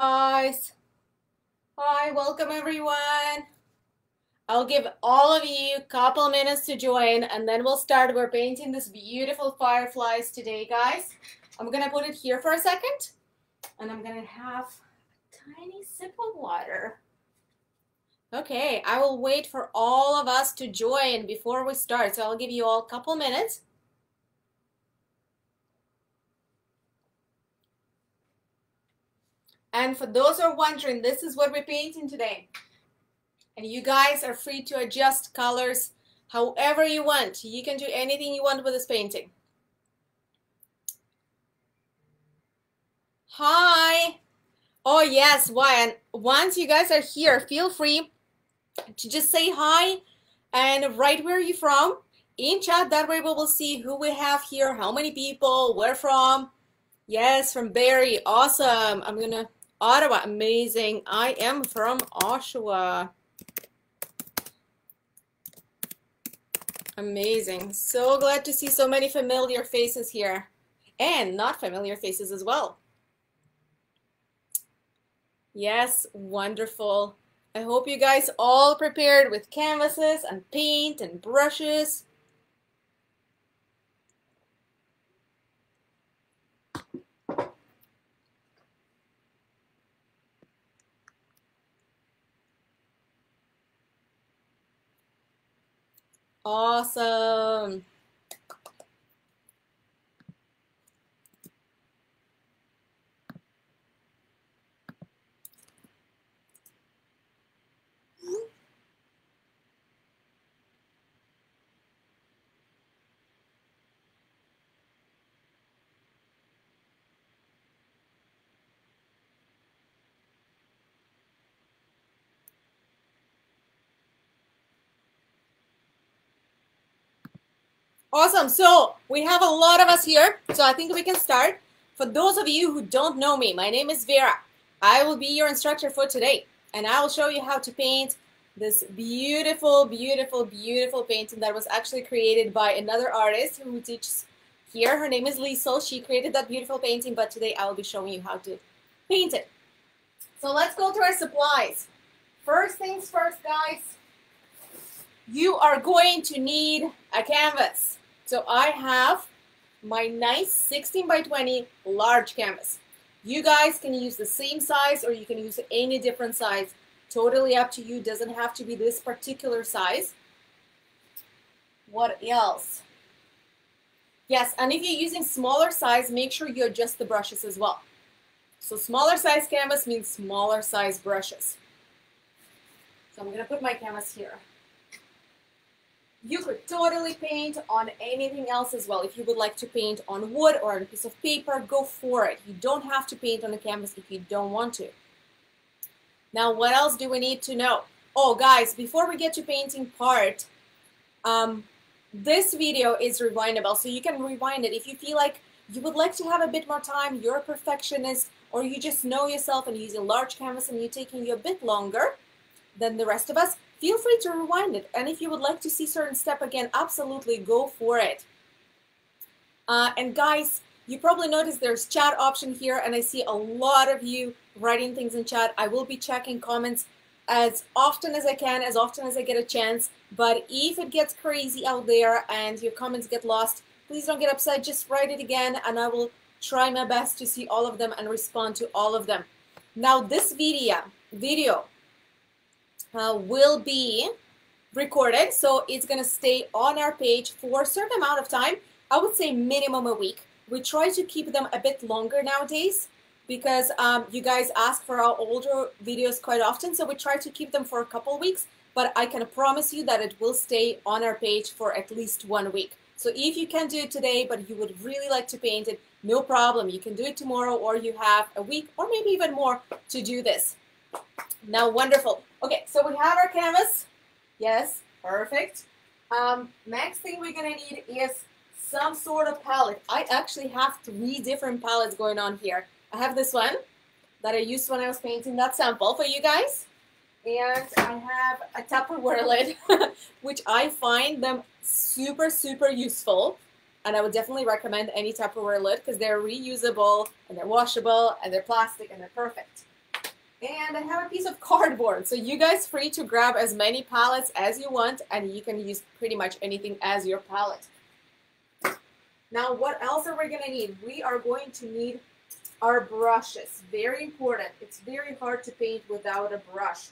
guys. Hi, welcome everyone. I'll give all of you a couple minutes to join and then we'll start. We're painting this beautiful fireflies today, guys. I'm gonna put it here for a second and I'm gonna have a tiny sip of water. Okay, I will wait for all of us to join before we start. So I'll give you all a couple minutes. And for those who are wondering, this is what we're painting today. And you guys are free to adjust colors however you want. You can do anything you want with this painting. Hi. Oh, yes. Why? And once you guys are here, feel free to just say hi and write where you're from in chat. That way we will see who we have here, how many people, where from. Yes, from Barrie. Awesome. I'm going to Ottawa, amazing. I am from Oshawa. Amazing. So glad to see so many familiar faces here. And not familiar faces as well. Yes, wonderful. I hope you guys all prepared with canvases and paint and brushes. Awesome. Awesome. So we have a lot of us here. So I think we can start. For those of you who don't know me, my name is Vera. I will be your instructor for today. And I will show you how to paint this beautiful, beautiful, beautiful painting that was actually created by another artist who teaches here. Her name is Liesel. She created that beautiful painting, but today I will be showing you how to paint it. So let's go to our supplies. First things first, guys. You are going to need a canvas. So I have my nice 16 by 20 large canvas. You guys can use the same size or you can use any different size. Totally up to you. Doesn't have to be this particular size. What else? Yes, and if you're using smaller size, make sure you adjust the brushes as well. So smaller size canvas means smaller size brushes. So I'm going to put my canvas here. You could totally paint on anything else as well. If you would like to paint on wood or on a piece of paper, go for it. You don't have to paint on a canvas if you don't want to. Now, what else do we need to know? Oh, guys, before we get to painting part, um, this video is rewindable, so you can rewind it. If you feel like you would like to have a bit more time, you're a perfectionist, or you just know yourself and a large canvas and you're taking you a bit longer than the rest of us, feel free to rewind it. And if you would like to see certain step again, absolutely go for it. Uh, and guys, you probably noticed there's chat option here and I see a lot of you writing things in chat. I will be checking comments as often as I can, as often as I get a chance. But if it gets crazy out there and your comments get lost, please don't get upset. Just write it again and I will try my best to see all of them and respond to all of them. Now this video, video uh, will be recorded. So it's going to stay on our page for a certain amount of time. I would say minimum a week. We try to keep them a bit longer nowadays because um, you guys ask for our older videos quite often. So we try to keep them for a couple weeks, but I can promise you that it will stay on our page for at least one week. So if you can do it today, but you would really like to paint it, no problem. You can do it tomorrow or you have a week or maybe even more to do this. Now, wonderful. Okay, so we have our canvas. Yes, perfect. Um, next thing we're to need is some sort of palette. I actually have three different palettes going on here. I have this one that I used when I was painting that sample for you guys. And I have a Tupperware lid, which I find them super, super useful. And I would definitely recommend any Tupperware lid because they're reusable and they're washable and they're plastic and they're perfect. And I have a piece of cardboard. So you guys free to grab as many palettes as you want and you can use pretty much anything as your palette. Now what else are we going to need? We are going to need our brushes. Very important. It's very hard to paint without a brush.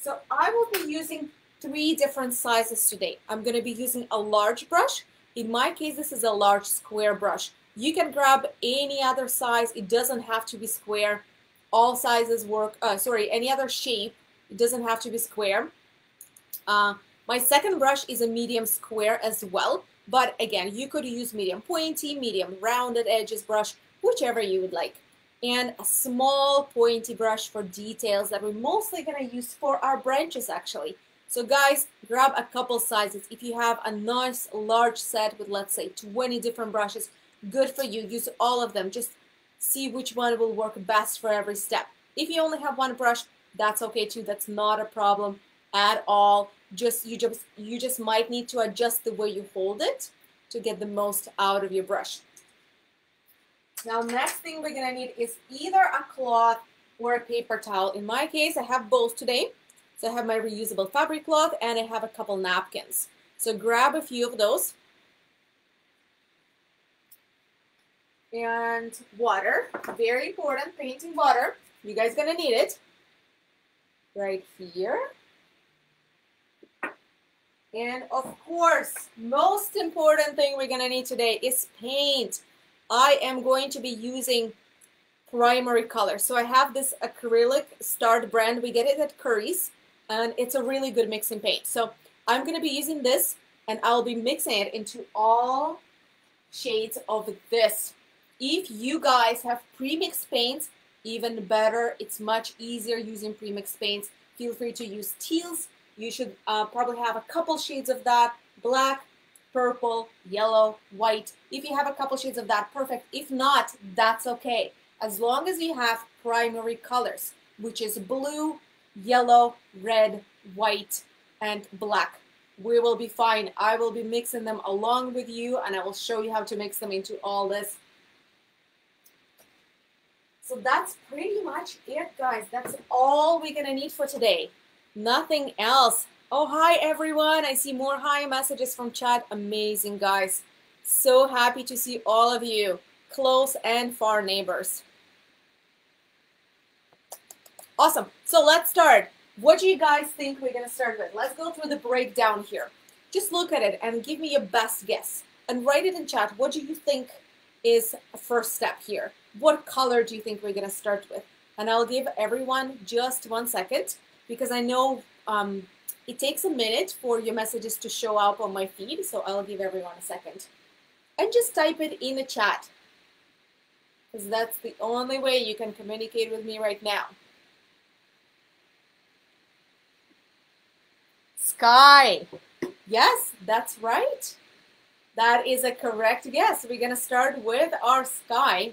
So I will be using three different sizes today. I'm going to be using a large brush. In my case, this is a large square brush. You can grab any other size. It doesn't have to be square. All sizes work. Uh, sorry, any other shape. It doesn't have to be square. Uh, my second brush is a medium square as well. But again, you could use medium pointy, medium rounded edges brush, whichever you would like. And a small pointy brush for details that we're mostly going to use for our branches actually. So guys, grab a couple sizes. If you have a nice large set with let's say 20 different brushes, good for you. Use all of them. Just see which one will work best for every step. If you only have one brush, that's okay too. That's not a problem at all. Just you just you just might need to adjust the way you hold it to get the most out of your brush. Now next thing we're gonna need is either a cloth or a paper towel. In my case, I have both today. So I have my reusable fabric cloth and I have a couple napkins. So grab a few of those. And water, very important, painting water. You guys gonna need it right here. And of course, most important thing we're gonna need today is paint. I am going to be using primary color. So I have this acrylic Start brand. We get it at Curry's and it's a really good mixing paint. So I'm to be using this and I'll be mixing it into all shades of this. If you guys have pre-mixed paints, even better. It's much easier using pre-mixed paints. Feel free to use teals. You should uh, probably have a couple shades of that. Black, purple, yellow, white. If you have a couple shades of that, perfect. If not, that's okay. As long as you have primary colors, which is blue, yellow, red, white, and black. We will be fine. I will be mixing them along with you and I will show you how to mix them into all this. So that's pretty much it, guys. That's all we're gonna need for today. Nothing else. Oh, hi, everyone. I see more hi messages from chat. Amazing, guys. So happy to see all of you, close and far neighbors. Awesome. So let's start. What do you guys think we're to start with? Let's go through the breakdown here. Just look at it and give me your best guess. And write it in chat. What do you think is a first step here? What color do you think we're to start with? And I'll give everyone just one second because I know um, it takes a minute for your messages to show up on my feed. So I'll give everyone a second. And just type it in the chat because that's the only way you can communicate with me right now. Sky. Yes, that's right. That is a correct guess. We're going to start with our sky.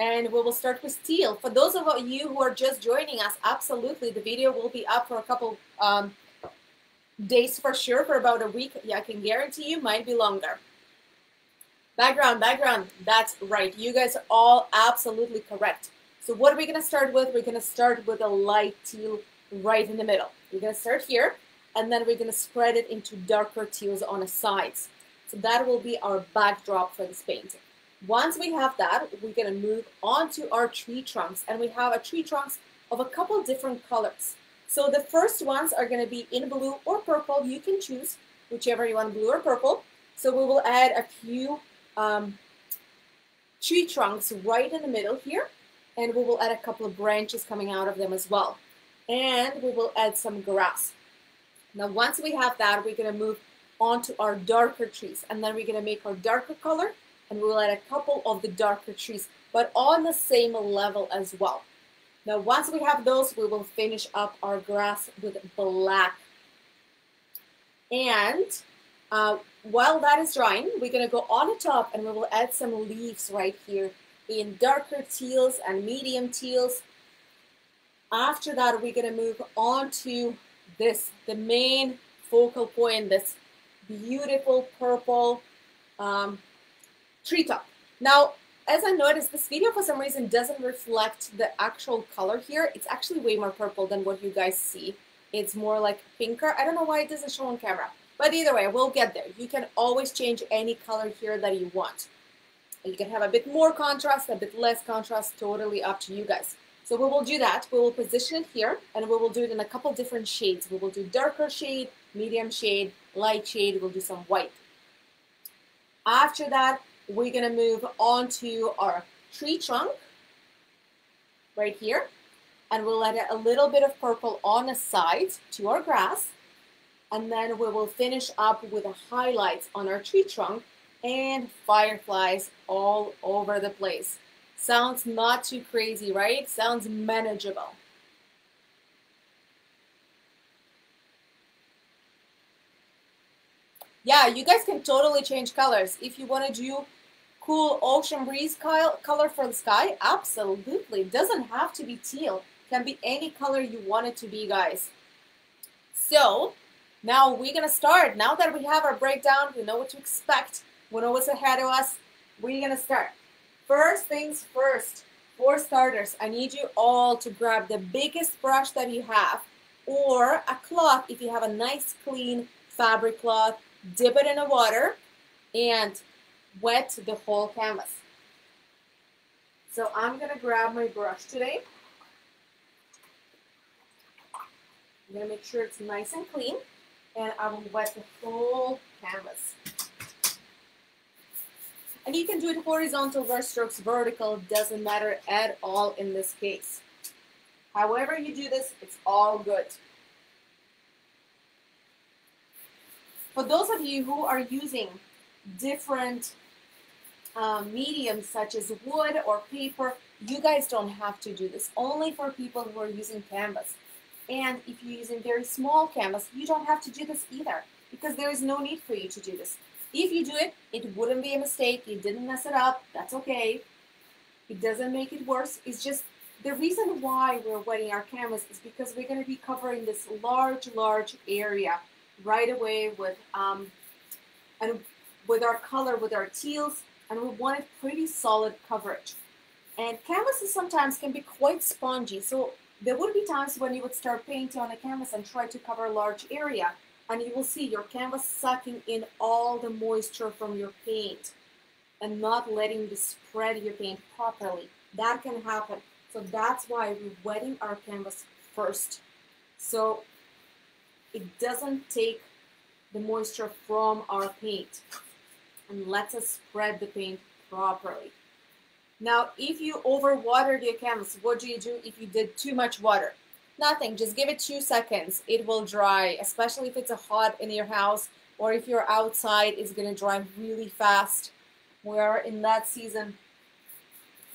And we will start with teal. For those of you who are just joining us, absolutely, the video will be up for a couple um, days for sure, for about a week. Yeah, I can guarantee you, might be longer. Background, background, that's right. You guys are all absolutely correct. So what are we going to start with? We're going to start with a light teal right in the middle. We're going to start here, and then we're going to spread it into darker teals on the sides. So that will be our backdrop for this painting. Once we have that, we're going to move on to our tree trunks, and we have a tree trunks of a couple different colors. So the first ones are going to be in blue or purple. You can choose whichever you want, blue or purple. So we will add a few um, tree trunks right in the middle here, and we will add a couple of branches coming out of them as well and we will add some grass. Now once we have that, we're going to move on to our darker trees and then we're going to make our darker color and we'll add a couple of the darker trees but on the same level as well. Now once we have those, we will finish up our grass with black. And uh, while that is drying, we're going to go on the top and we will add some leaves right here in darker teals and medium teals after that, we're going to move on to this, the main focal point, this beautiful purple um, treetop. Now, as I noticed, this video for some reason doesn't reflect the actual color here. It's actually way more purple than what you guys see. It's more like pinker. I don't know why it doesn't show on camera. But either way, we'll get there. You can always change any color here that you want. You can have a bit more contrast, a bit less contrast, totally up to you guys. So we will do that. We will position it here and we will do it in a couple different shades. We will do darker shade, medium shade, light shade. We'll do some white. After that, we're going to move on to our tree trunk right here. And we'll add a little bit of purple on the side to our grass. And then we will finish up with the highlights on our tree trunk and fireflies all over the place. Sounds not too crazy, right? Sounds manageable. Yeah, you guys can totally change colors. If you want to do cool ocean breeze color for the sky, absolutely. It doesn't have to be teal. It can be any color you want it to be, guys. So, now we're going to start. Now that we have our breakdown, we know what to expect, we know what's ahead of us, we're going to start. First things first, for starters, I need you all to grab the biggest brush that you have or a cloth if you have a nice clean fabric cloth, dip it in the water and wet the whole canvas. So I'm going to grab my brush today. I'm going to make sure it's nice and clean and I will wet the whole canvas. And you can do it horizontal brush strokes, vertical, doesn't matter at all in this case. However you do this, it's all good. For those of you who are using different um, mediums such as wood or paper, you guys don't have to do this. Only for people who are using canvas. And if you're using very small canvas, you don't have to do this either because there is no need for you to do this. If you do it, it wouldn't be a mistake. You didn't mess it up. That's okay. It doesn't make it worse. It's just the reason why we're wetting our canvas is because we're going to be covering this large, large area right away with um, and with our color, with our teals, and we wanted pretty solid coverage. And canvases sometimes can be quite spongy, so there would be times when you would start painting on a canvas and try to cover a large area and you will see your canvas sucking in all the moisture from your paint and not letting you spread your paint properly. That can happen. So that's why we're wetting our canvas first. So it doesn't take the moisture from our paint and lets us spread the paint properly. Now, if you overwatered your canvas, what do you do if you did too much water? Nothing, just give it two seconds. It will dry, especially if it's a hot in your house or if you're outside, it's gonna dry really fast. We're in that season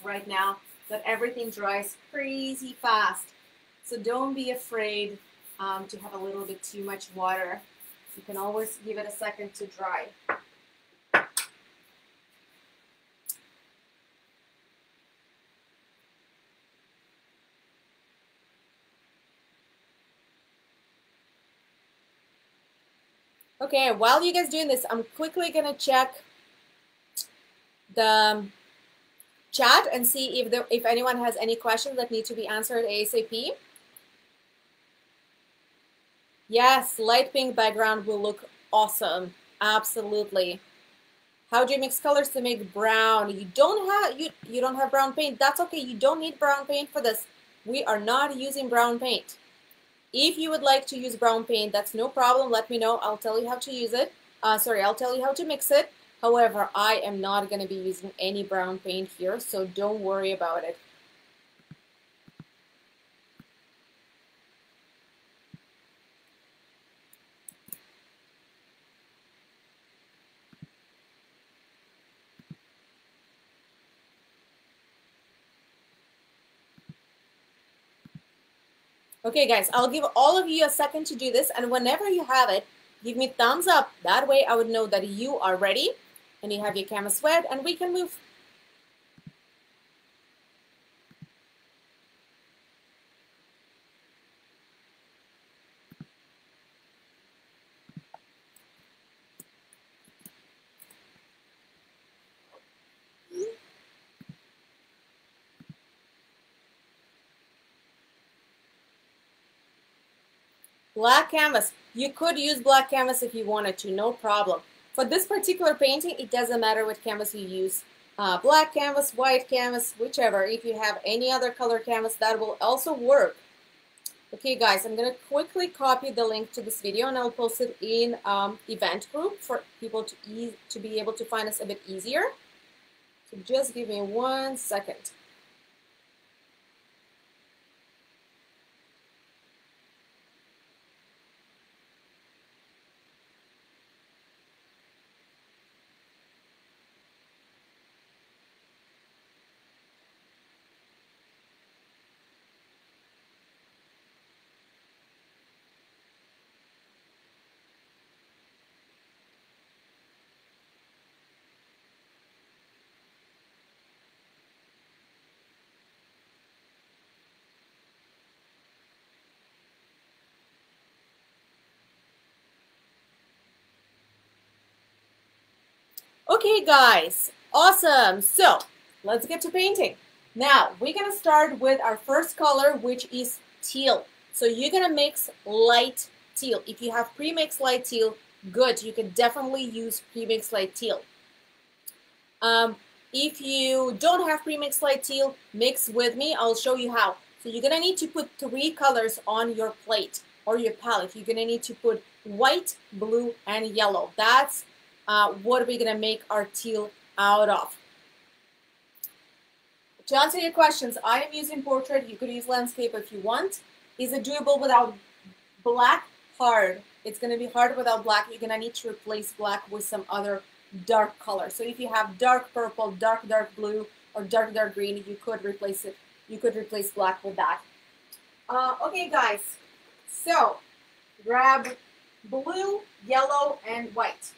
right now that everything dries crazy fast. So don't be afraid um, to have a little bit too much water. You can always give it a second to dry. Okay, while you guys doing this, I'm quickly gonna check the chat and see if there, if anyone has any questions that need to be answered ASAP. Yes, light pink background will look awesome. Absolutely. How do you mix colors to make brown? You don't have you you don't have brown paint. That's okay. You don't need brown paint for this. We are not using brown paint. If you would like to use brown paint, that's no problem. Let me know. I'll tell you how to use it. Uh, sorry, I'll tell you how to mix it. However, I am not going to be using any brown paint here, so don't worry about it. Okay, guys, I'll give all of you a second to do this. And whenever you have it, give me thumbs up. That way I would know that you are ready and you have your camera wet and we can move. Black canvas. You could use black canvas if you wanted to, no problem. For this particular painting, it doesn't matter what canvas you use. Uh, black canvas, white canvas, whichever. If you have any other color canvas, that will also work. Okay, guys, I'm going to quickly copy the link to this video and I'll post it in um, event group for people to, e to be able to find us a bit easier. So just give me one second. Okay, guys, awesome. So let's get to painting. Now, we're going to start with our first color, which is teal. So you're going to mix light teal. If you have pre-mixed light teal, good. You can definitely use pre-mixed light teal. Um, if you don't have pre-mixed light teal, mix with me. I'll show you how. So you're going to need to put three colors on your plate or your palette. You're going to need to put white, blue, and yellow. That's uh, what are we going to make our teal out of? To answer your questions, I am using portrait. You could use landscape if you want. Is it doable without black? Hard. It's going to be hard without black. You're going to need to replace black with some other dark color. So if you have dark purple, dark, dark blue, or dark, dark green, you could replace it. You could replace black with that. Uh, okay, guys. So grab blue, yellow, and white.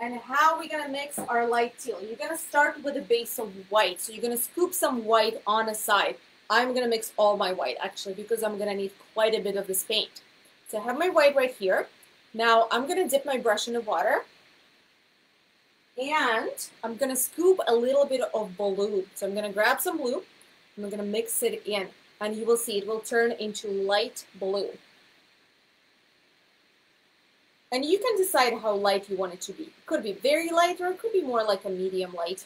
And how are we going to mix our light teal? You're going to start with a base of white. So you're going to scoop some white on a side. I'm going to mix all my white actually because I'm going to need quite a bit of this paint. So I have my white right here. Now I'm going to dip my brush in the water. And I'm going to scoop a little bit of blue. So I'm going to grab some blue. I'm going to mix it in. And you will see it will turn into light blue. And you can decide how light you want it to be. It could be very light or it could be more like a medium light.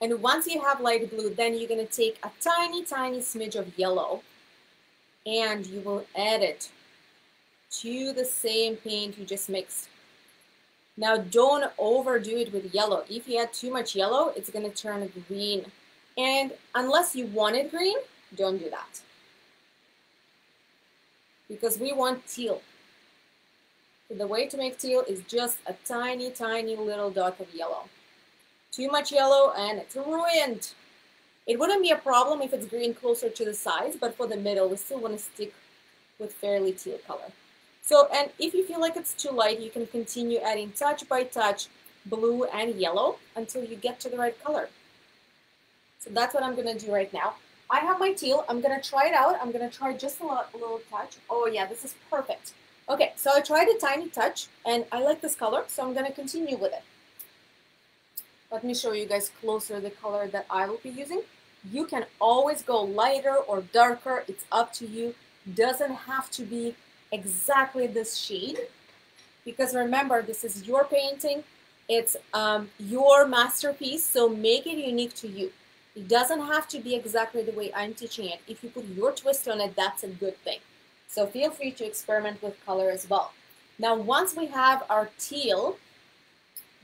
And once you have light blue, then you're going to take a tiny, tiny smidge of yellow and you will add it to the same paint you just mixed. Now don't overdo it with yellow. If you add too much yellow, it's to turn green. And unless you want it green, don't do that. Because we want teal the way to make teal is just a tiny, tiny little dot of yellow. Too much yellow and it's ruined. It wouldn't be a problem if it's green closer to the sides, but for the middle, we still want to stick with fairly teal color. So, and if you feel like it's too light, you can continue adding touch by touch blue and yellow until you get to the right color. So that's what I'm going to do right now. I have my teal. I'm going to try it out. I'm going to try just a little touch. Oh yeah, this is perfect. Okay, so I tried a tiny touch and I like this color, so I'm gonna continue with it. Let me show you guys closer the color that I will be using. You can always go lighter or darker, it's up to you. Doesn't have to be exactly this shade because remember, this is your painting, it's um, your masterpiece, so make it unique to you. It doesn't have to be exactly the way I'm teaching it. If you put your twist on it, that's a good thing. So feel free to experiment with color as well. Now, once we have our teal,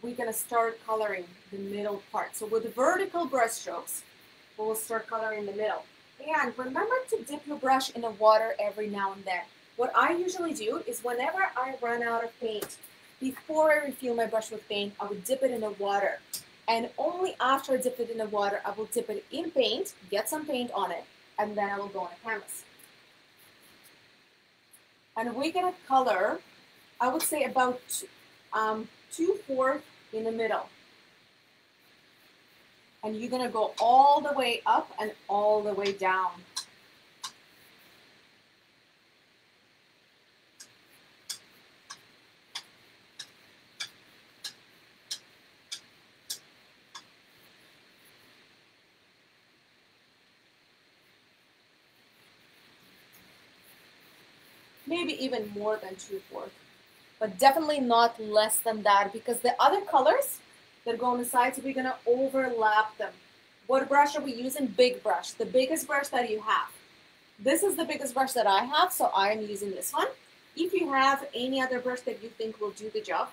we're to start coloring the middle part. So with vertical brush strokes, we'll start coloring the middle. And remember to dip your brush in the water every now and then. What I usually do is whenever I run out of paint, before I refill my brush with paint, I would dip it in the water. And only after I dip it in the water, I will dip it in paint, get some paint on it, and then I will go on a canvas and we're gonna color, I would say about um, two-fourths in the middle. And you're gonna go all the way up and all the way down. Maybe even more than two-fourths. But definitely not less than that because the other colors that go on the sides, we're gonna overlap them. What brush are we using? Big brush, the biggest brush that you have. This is the biggest brush that I have, so I am using this one. If you have any other brush that you think will do the job,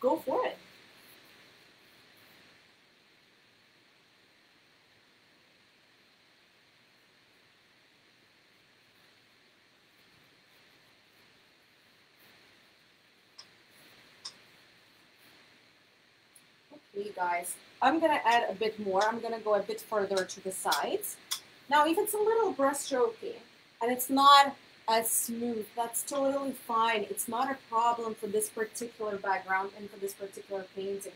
go for it. Okay, guys, I'm gonna add a bit more. I'm gonna go a bit further to the sides. Now, if it's a little brushstrokey and it's not as smooth, that's totally fine. It's not a problem for this particular background and for this particular painting.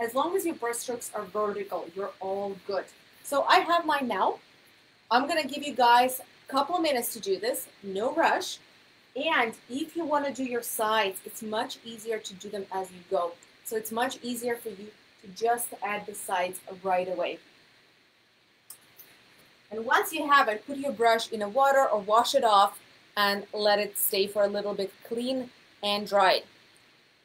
As long as your brushstrokes are vertical, you're all good. So I have mine now. I'm gonna give you guys a couple minutes to do this, no rush. And if you wanna do your sides, it's much easier to do them as you go. So it's much easier for you to just add the sides right away. And once you have it, put your brush in a water or wash it off and let it stay for a little bit clean and dried.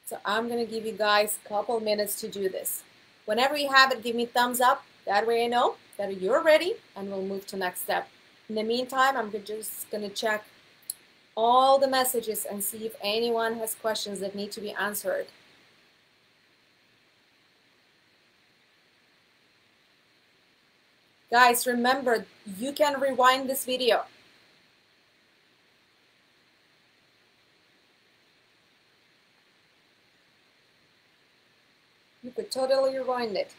So I'm gonna give you guys a couple minutes to do this. Whenever you have it, give me thumbs up. That way I know that you're ready and we'll move to next step. In the meantime, I'm just gonna check all the messages and see if anyone has questions that need to be answered. Guys, remember, you can rewind this video. You could totally rewind it.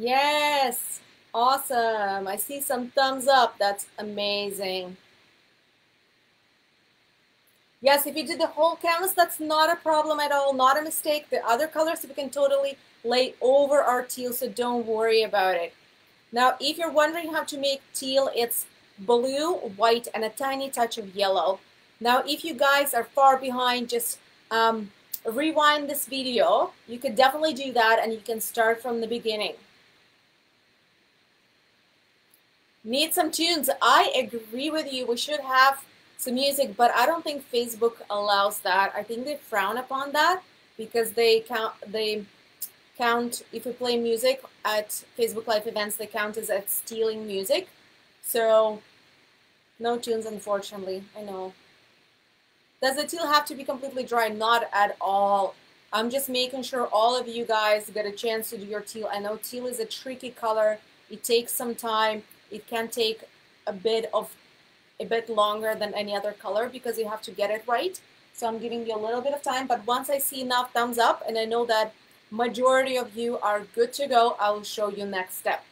Yes, awesome. I see some thumbs up. That's amazing. Yes, if you did the whole canvas, that's not a problem at all, not a mistake. The other colors we can totally lay over our teal, so don't worry about it. Now, if you're wondering how to make teal, it's blue, white, and a tiny touch of yellow. Now, if you guys are far behind, just um, rewind this video. You could definitely do that, and you can start from the beginning. Need some tunes. I agree with you. We should have some music, but I don't think Facebook allows that. I think they frown upon that because they count they count if we play music at Facebook Live events, they count as at stealing music. So no tunes, unfortunately. I know. Does the teal have to be completely dry? Not at all. I'm just making sure all of you guys get a chance to do your teal. I know teal is a tricky color. It takes some time. It can take a bit of a bit longer than any other color because you have to get it right. So I'm giving you a little bit of time, but once I see enough thumbs up and I know that majority of you are good to go, I will show you next step.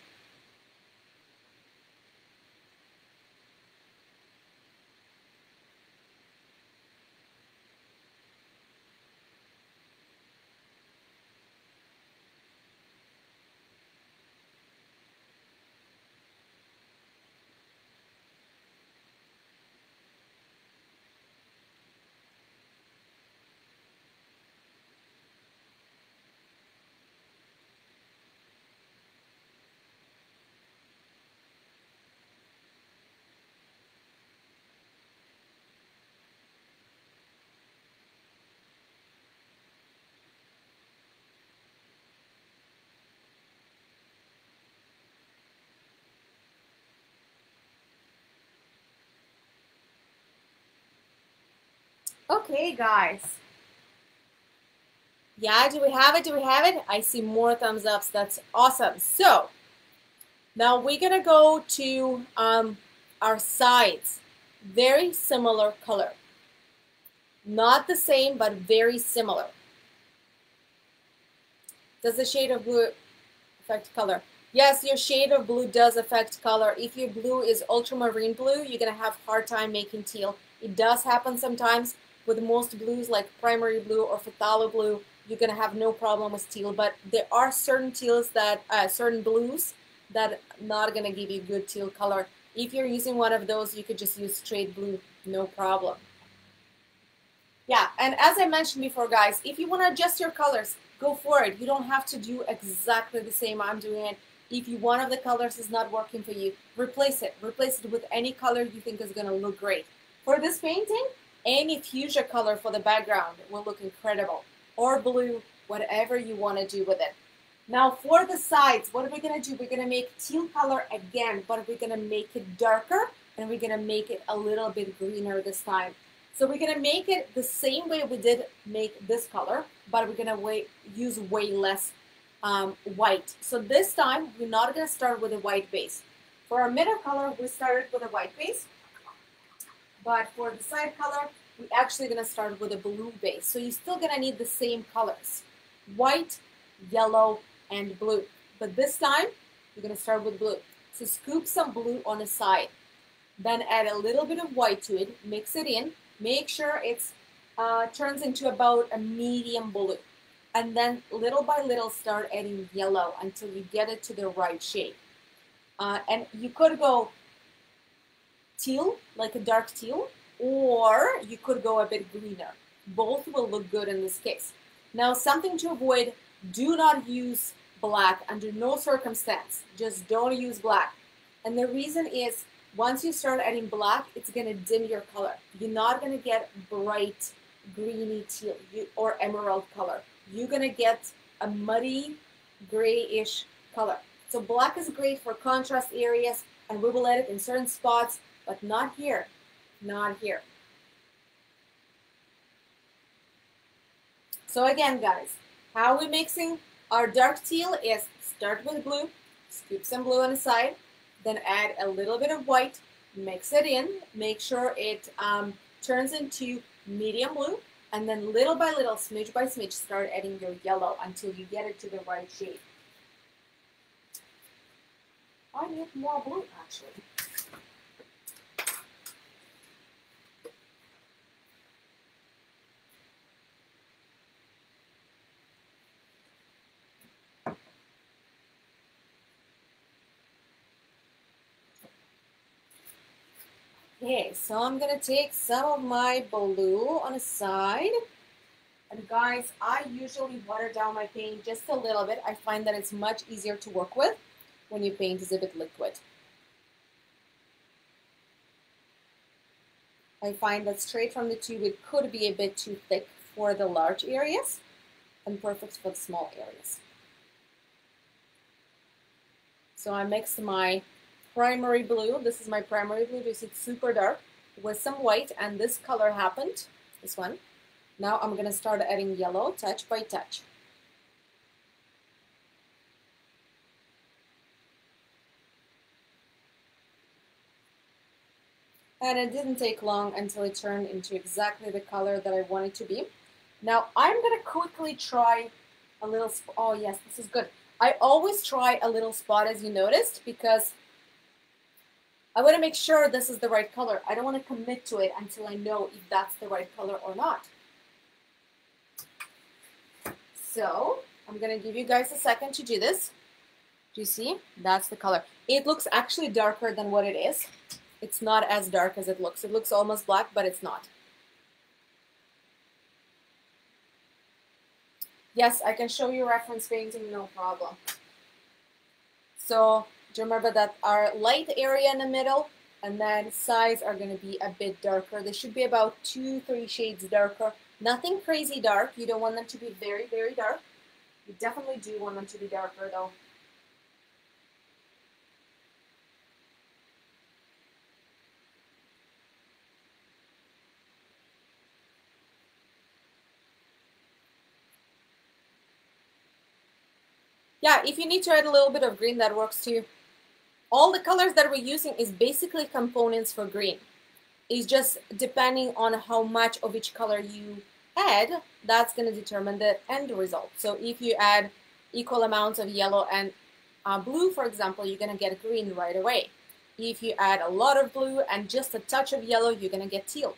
Okay, guys. Yeah, do we have it? Do we have it? I see more thumbs ups. That's awesome. So now we're going to go to um, our sides. Very similar color. Not the same, but very similar. Does the shade of blue affect color? Yes, your shade of blue does affect color. If your blue is ultramarine blue, you're going to have hard time making teal. It does happen sometimes with most blues like primary blue or phthalo blue. You're to have no problem with teal, but there are certain teals that, uh, certain blues that not to give you good teal color. If you're using one of those, you could just use straight blue, no problem. Yeah, and as I mentioned before, guys, if you want to adjust your colors, go for it. You don't have to do exactly the same I'm doing. If you, one of the colors is not working for you, replace it. Replace it with any color you think is to look great. For this painting, any fuchsia color for the background will look incredible. Or blue, whatever you want to do with it. Now for the sides, what are we going to do? We're going to make teal color again, but we're going to make it darker and we're going to make it a little bit greener this time. So we're going to make it the same way we did make this color, but we're going to use way less um, white. So this time, we're not going to start with a white base. For our middle color, we started with a white base. But for the side color, we're actually going to start with a blue base. So you're still going to need the same colors. White, yellow, and blue. But this time, we're going to start with blue. So scoop some blue on the side. Then add a little bit of white to it. Mix it in. Make sure it uh, turns into about a medium blue and then little by little start adding yellow until you get it to the right shade. Uh, and you could go teal, like a dark teal, or you could go a bit greener. Both will look good in this case. Now, something to avoid, do not use black under no circumstance. Just don't use black. And the reason is once you start adding black, it's going to dim your color. You're not going to get bright greeny teal or emerald color you're going to get a muddy grayish color. So black is great for contrast areas and we will add it in certain spots, but not here, not here. So again, guys, how we mixing our dark teal is start with blue, scoop some blue on the side, then add a little bit of white, mix it in, make sure it um, turns into medium blue, and then little by little, smidge by smidge, start adding your yellow until you get it to the right shade. I need more blue actually. Okay, so I'm going to take some of my blue on the side. And guys, I usually water down my paint just a little bit. I find that it's much easier to work with when your paint is a bit liquid. I find that straight from the tube it could be a bit too thick for the large areas and perfect for the small areas. So I mix my primary blue. This is my primary blue. This it's super dark with some white and this color happened, this one. Now I'm going to start adding yellow touch by touch. And it didn't take long until it turned into exactly the color that I wanted to be. Now I'm going to quickly try a little, oh yes, this is good. I always try a little spot as you noticed because I want to make sure this is the right color. I don't want to commit to it until I know if that's the right color or not. So I'm going to give you guys a second to do this. Do you see? That's the color. It looks actually darker than what it is. It's not as dark as it looks. It looks almost black, but it's not. Yes, I can show you reference painting, no problem. So do you remember that our light area in the middle and then sides are going to be a bit darker. They should be about two, three shades darker. Nothing crazy dark. You don't want them to be very, very dark. You definitely do want them to be darker though. Yeah, if you need to add a little bit of green, that works too. All the colors that we're using is basically components for green. It's just depending on how much of each color you add, that's going to determine the end result. So if you add equal amounts of yellow and uh, blue, for example, you're going to get green right away. If you add a lot of blue and just a touch of yellow, you're going to get teal.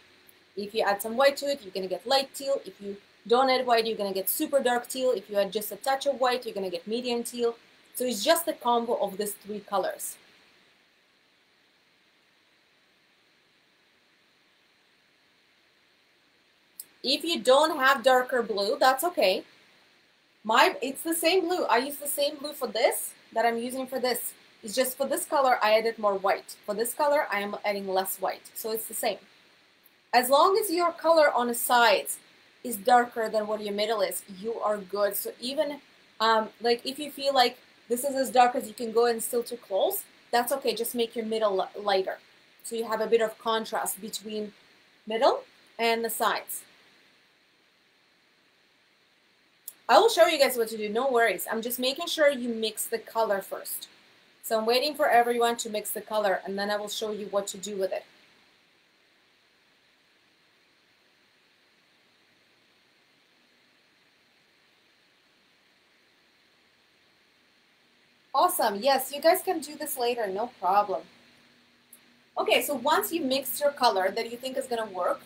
If you add some white to it, you're going to get light teal. If you don't add white, you're going to get super dark teal. If you add just a touch of white, you're going to get medium teal. So it's just a combo of these three colors. If you don't have darker blue, that's okay. My, it's the same blue. I use the same blue for this that I'm using for this. It's just for this color, I added more white. For this color, I am adding less white. So it's the same. As long as your color on the sides is darker than what your middle is, you are good. So even um, like if you feel like this is as dark as you can go and still too close, that's okay. Just make your middle lighter. So you have a bit of contrast between middle and the sides. I will show you guys what to do, no worries. I'm just making sure you mix the color first. So I'm waiting for everyone to mix the color and then I will show you what to do with it. Awesome. Yes, you guys can do this later. No problem. Okay, so once you mix your color that you think is going to work,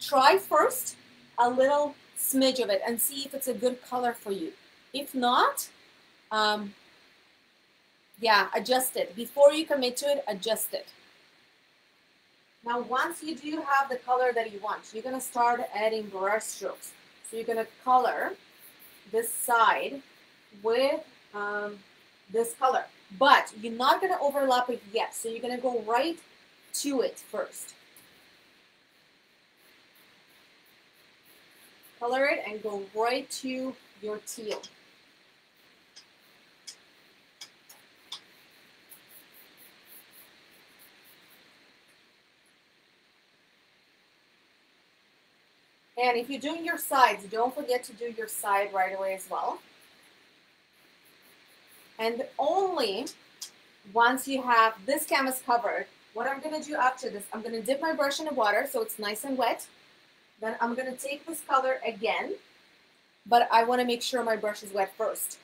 try first a little smidge of it and see if it's a good color for you. If not, um, yeah, adjust it. Before you commit to it, adjust it. Now, once you do have the color that you want, you're going to start adding brush strokes. So you're going to color this side with um, this color. But you're not going to overlap it yet. So you're going to go right to it first. color it and go right to your teal. And if you're doing your sides, don't forget to do your side right away as well. And only once you have this canvas covered, what I'm going to do after this, I'm going to dip my brush in the water so it's nice and wet. Then I'm going to take this color again, but I want to make sure my brush is wet first.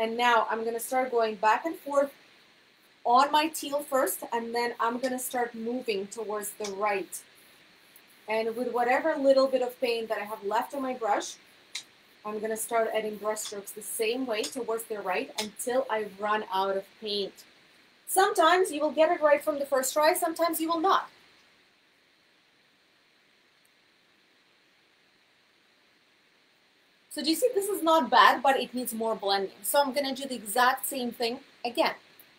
And now I'm going to start going back and forth on my teal first, and then I'm going to start moving towards the right. And with whatever little bit of paint that I have left on my brush, I'm going to start adding brush strokes the same way towards the right until I run out of paint. Sometimes you will get it right from the first try, sometimes you will not. So do you see this is not bad, but it needs more blending. So I'm going to do the exact same thing again.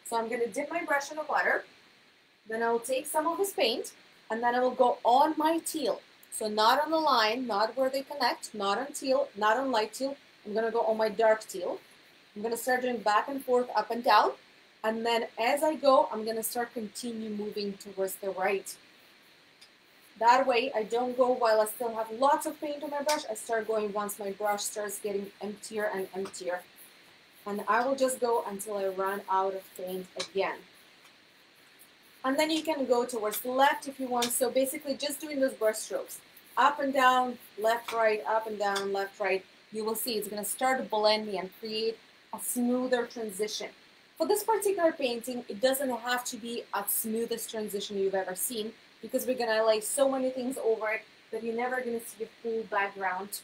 So I'm going to dip my brush in the water. Then I will take some of this paint and then I will go on my teal. So not on the line, not where they connect, not on teal, not on light teal. I'm to go on my dark teal. I'm to start doing back and forth, up and down. And then as I go, I'm to start continue moving towards the right. That way I don't go while I still have lots of paint on my brush. I start going once my brush starts getting emptier and emptier. And I will just go until I run out of paint again. And then you can go towards the left if you want. So basically just doing those brush strokes. Up and down, left, right, up and down, left, right. You will see it's going to start blending and create a smoother transition. For this particular painting, it doesn't have to be a smoothest transition you've ever seen because we're gonna lay so many things over it that you're never gonna see a full background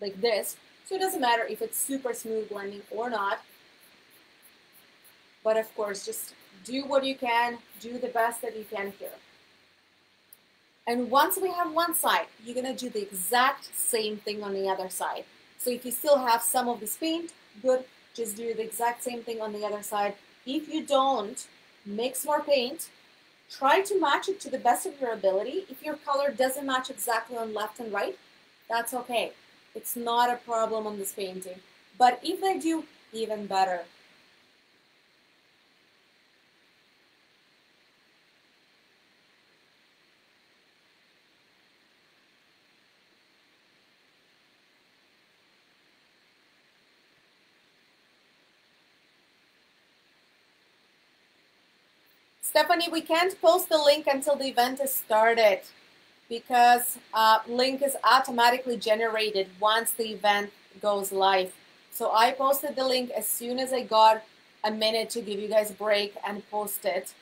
like this. So it doesn't matter if it's super smooth blending or not. But of course, just do what you can, do the best that you can here. And once we have one side, you're gonna do the exact same thing on the other side. So if you still have some of this paint, good, just do the exact same thing on the other side. If you don't, mix more paint, Try to match it to the best of your ability. If your color doesn't match exactly on left and right, that's okay. It's not a problem on this painting. But if they do, even better. Stephanie, we can't post the link until the event is started because uh, link is automatically generated once the event goes live. So I posted the link as soon as I got a minute to give you guys a break and post it.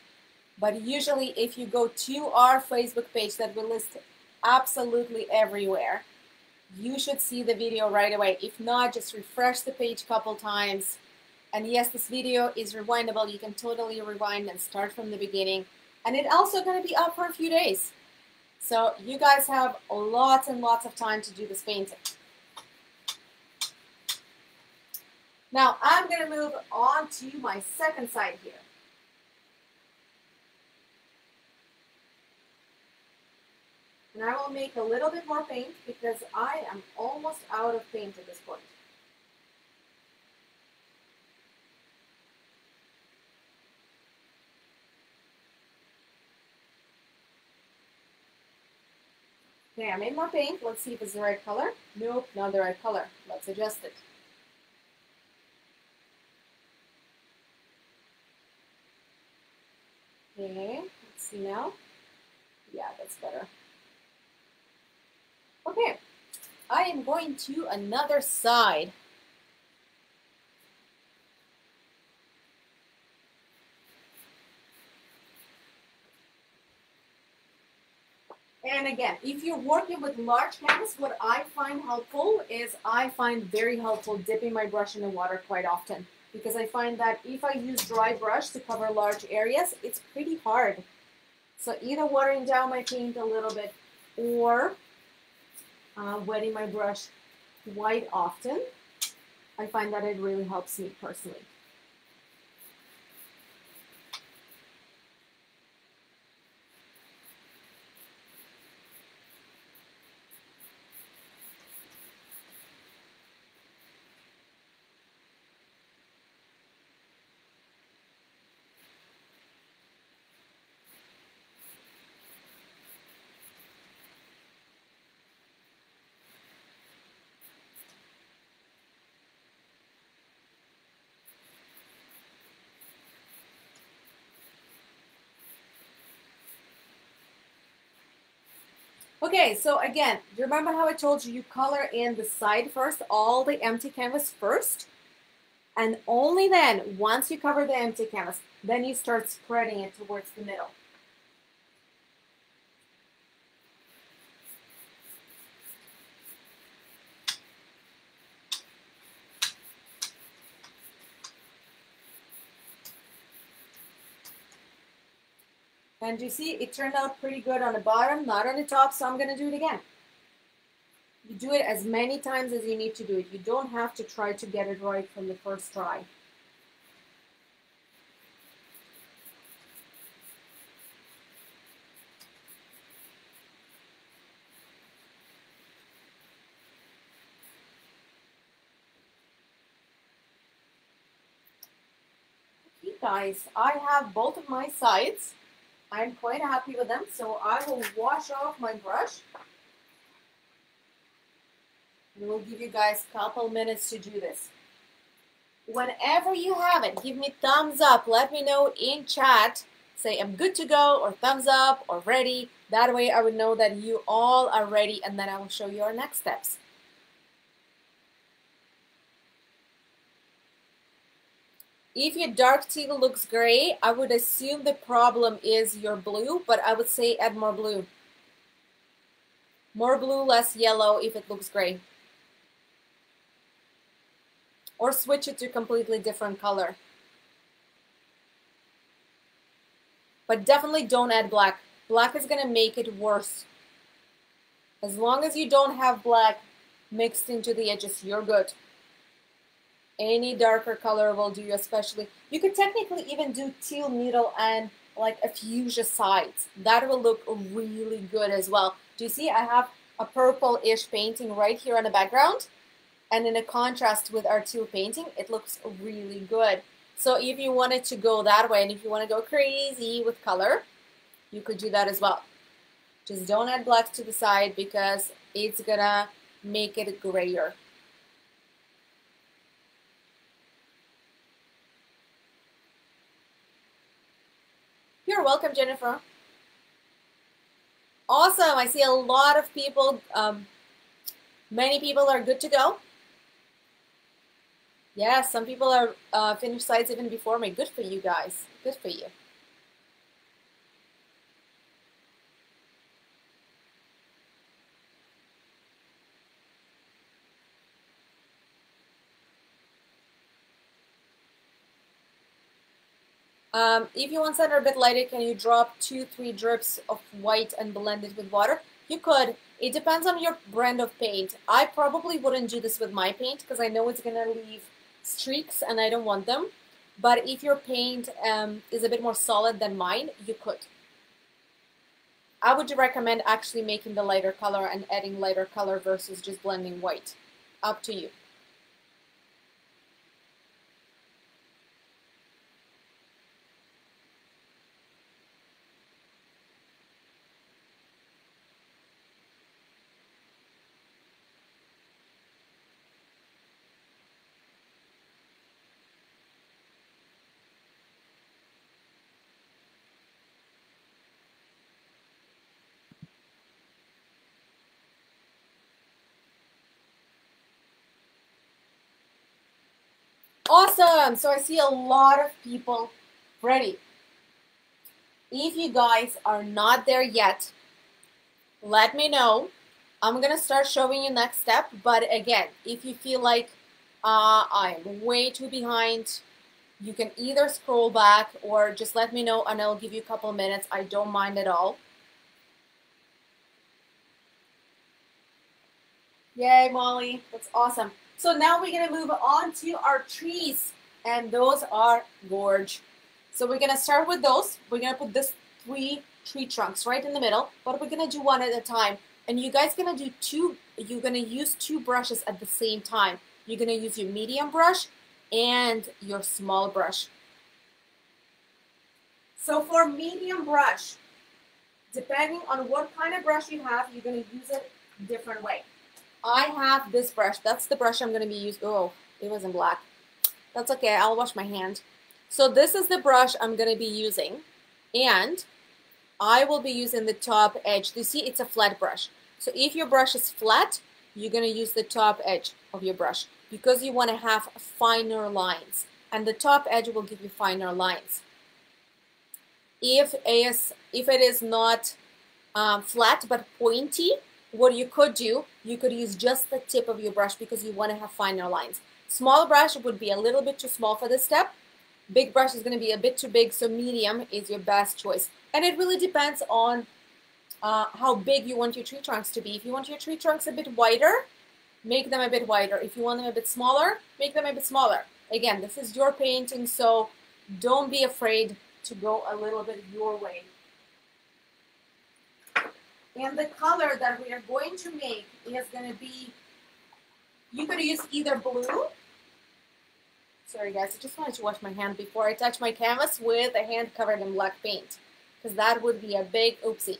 But usually if you go to our Facebook page that we list absolutely everywhere, you should see the video right away. If not, just refresh the page a couple times. And yes, this video is rewindable. You can totally rewind and start from the beginning. And it also going to be up for a few days. So you guys have lots and lots of time to do this painting. Now I'm going to move on to my second side here. And I will make a little bit more paint because I am almost out of paint at this point. Okay, I made more paint. Let's see if it's the right color. Nope, not the right color. Let's adjust it. Okay, let's see now. Yeah, that's better. Okay, I am going to another side. And again, if you're working with large canvas, what I find helpful is I find very helpful dipping my brush in the water quite often because I find that if I use dry brush to cover large areas, it's pretty hard. So either watering down my paint a little bit or uh, wetting my brush quite often, I find that it really helps me personally. Okay, so again, do you remember how I told you you color in the side first, all the empty canvas first? And only then, once you cover the empty canvas, then you start spreading it towards the middle. And you see, it turned out pretty good on the bottom, not on the top, so I'm going to do it again. You do it as many times as you need to do it. You don't have to try to get it right from the first try. Okay, guys, I have both of my sides. I'm quite happy with them, so I will wash off my brush. And we'll give you guys a couple minutes to do this. Whenever you have it, give me thumbs up. Let me know in chat. Say I'm good to go or thumbs up or ready. That way I would know that you all are ready and then I will show you our next steps. If your dark teal looks gray, I would assume the problem is your blue, but I would say add more blue. More blue, less yellow if it looks gray. Or switch it to completely different color. But definitely don't add black. Black is going to make it worse. As long as you don't have black mixed into the edges, you're good. Any darker color will do, you especially. You could technically even do teal middle and like a fuchsia sides. That will look really good as well. Do you see I have a purple-ish painting right here on the background? And in a contrast with our teal painting, it looks really good. So if you wanted to go that way and if you want to go crazy with color, you could do that as well. Just don't add black to the side because it's gonna make it grayer. Here. Welcome, Jennifer. Awesome. I see a lot of people. Um, many people are good to go. Yes, some people are uh, finished slides even before me. Good for you guys. Good for you. Um, if you want center a bit lighter, can you drop two, three drips of white and blend it with water? You could. It depends on your brand of paint. I probably wouldn't do this with my paint because I know it's going to leave streaks and I don't want them. But if your paint um, is a bit more solid than mine, you could. I would recommend actually making the lighter color and adding lighter color versus just blending white. Up to you. Awesome. So I see a lot of people ready. If you guys are not there yet, let me know. I'm going to start showing you next step. But again, if you feel like uh, I'm way too behind, you can either scroll back or just let me know and I'll give you a couple minutes. I don't mind at all. Yay, Molly. That's awesome. So now we're going to move on to our trees. And those are gorge. So we're going to start with those. We're going to put this three tree trunks right in the middle. But we're going to do one at a time. And you guys going to do two, you're going to use two brushes at the same time. You're going to use your medium brush and your small brush. So for medium brush, depending on what kind of brush you have, you're going to use it different way. I have this brush. That's the brush I'm going to be using. Oh, it was in black. That's okay. I'll wash my hand. So this is the brush I'm going to be using. And I will be using the top edge. You see, it's a flat brush. So if your brush is flat, you're going to use the top edge of your brush because you want to have finer lines. And the top edge will give you finer lines. If, is, if it is not um, flat but pointy, what you could do, you could use just the tip of your brush because you want to have finer lines. Small brush would be a little bit too small for this step. Big brush is going to be a bit too big, so medium is your best choice. And it really depends on uh, how big you want your tree trunks to be. If you want your tree trunks a bit wider, make them a bit wider. If you want them a bit smaller, make them a bit smaller. Again, this is your painting, so don't be afraid to go a little bit your way. And the color that we are going to make is going to be, you could use either blue. Sorry guys, I just wanted to wash my hand before I touch my canvas with a hand covered in black paint. Because that would be a big oopsie.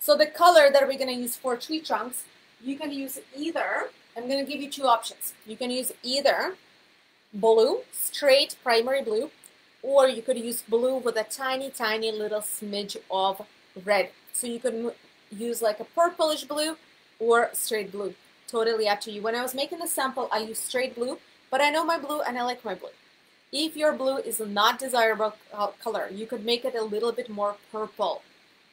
So the color that we're going to use for tree trunks, you can use either, I'm going to give you two options. You can use either blue, straight primary blue, or you could use blue with a tiny, tiny little smidge of red. So you could use like a purplish blue or straight blue. Totally up to you. When I was making the sample, I used straight blue, but I know my blue and I like my blue. If your blue is not desirable color, you could make it a little bit more purple.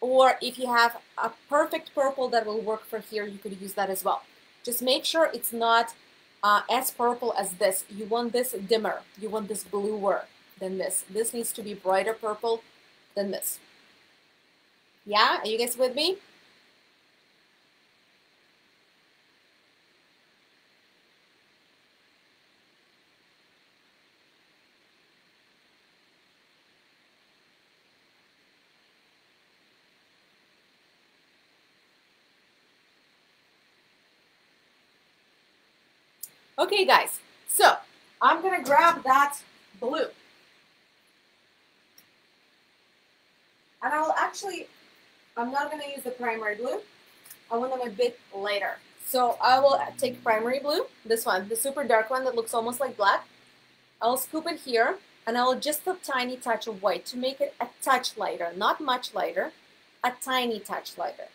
Or if you have a perfect purple that will work for here, you could use that as well. Just make sure it's not uh, as purple as this. You want this dimmer. You want this bluer than this. This needs to be brighter purple than this. Yeah, are you guys with me? Okay, guys, so I'm going to grab that blue. And I'll actually I'm not going to use the primary blue. I want them a bit later. So I will take primary blue, this one, the super dark one that looks almost like black. I'll scoop it here and I'll just a tiny touch of white to make it a touch lighter, not much lighter, a tiny touch lighter.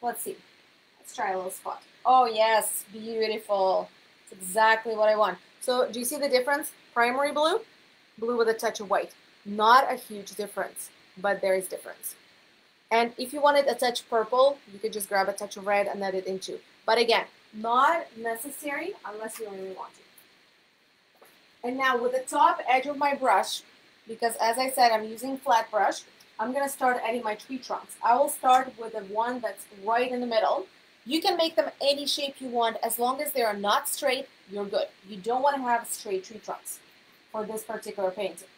Let's see. Let's try a little spot. Oh yes, beautiful. It's exactly what I want. So do you see the difference? Primary blue, blue with a touch of white. Not a huge difference, but there is difference. And if you wanted a touch purple, you could just grab a touch of red and add it into. But again, not necessary unless you really want to. And now with the top edge of my brush, because as I said, I'm using flat brush, I'm going to start adding my tree trunks. I will start with the one that's right in the middle. You can make them any shape you want. As long as they are not straight, you're good. You don't want to have straight tree trunks for this particular painting.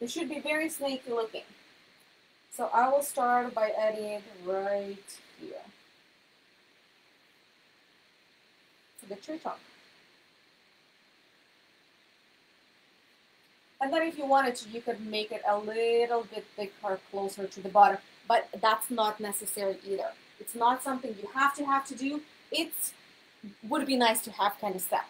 They should be very snaky looking. So I will start by adding right here to the tree trunk. And then if you wanted to, you could make it a little bit thicker closer to the bottom, but that's not necessary either. It's not something you have to have to do. It would be nice to have kind of step.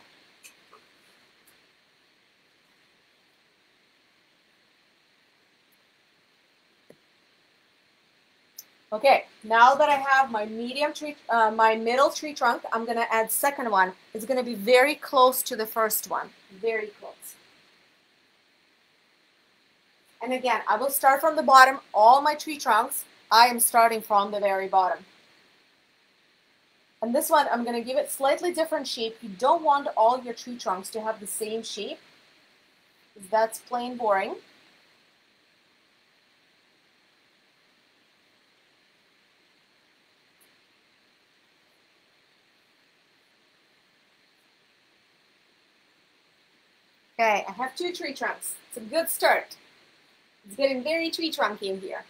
Okay, now that I have my medium tree, uh, my middle tree trunk, I'm to add second one. It's to be very close to the first one, very close. And again, I will start from the bottom. All my tree trunks, I am starting from the very bottom. And this one, I'm going to give it slightly different shape. You don't want all your tree trunks to have the same shape. That's plain boring. Okay, I have two tree trunks. It's a good start. It's getting very tree trunky in here.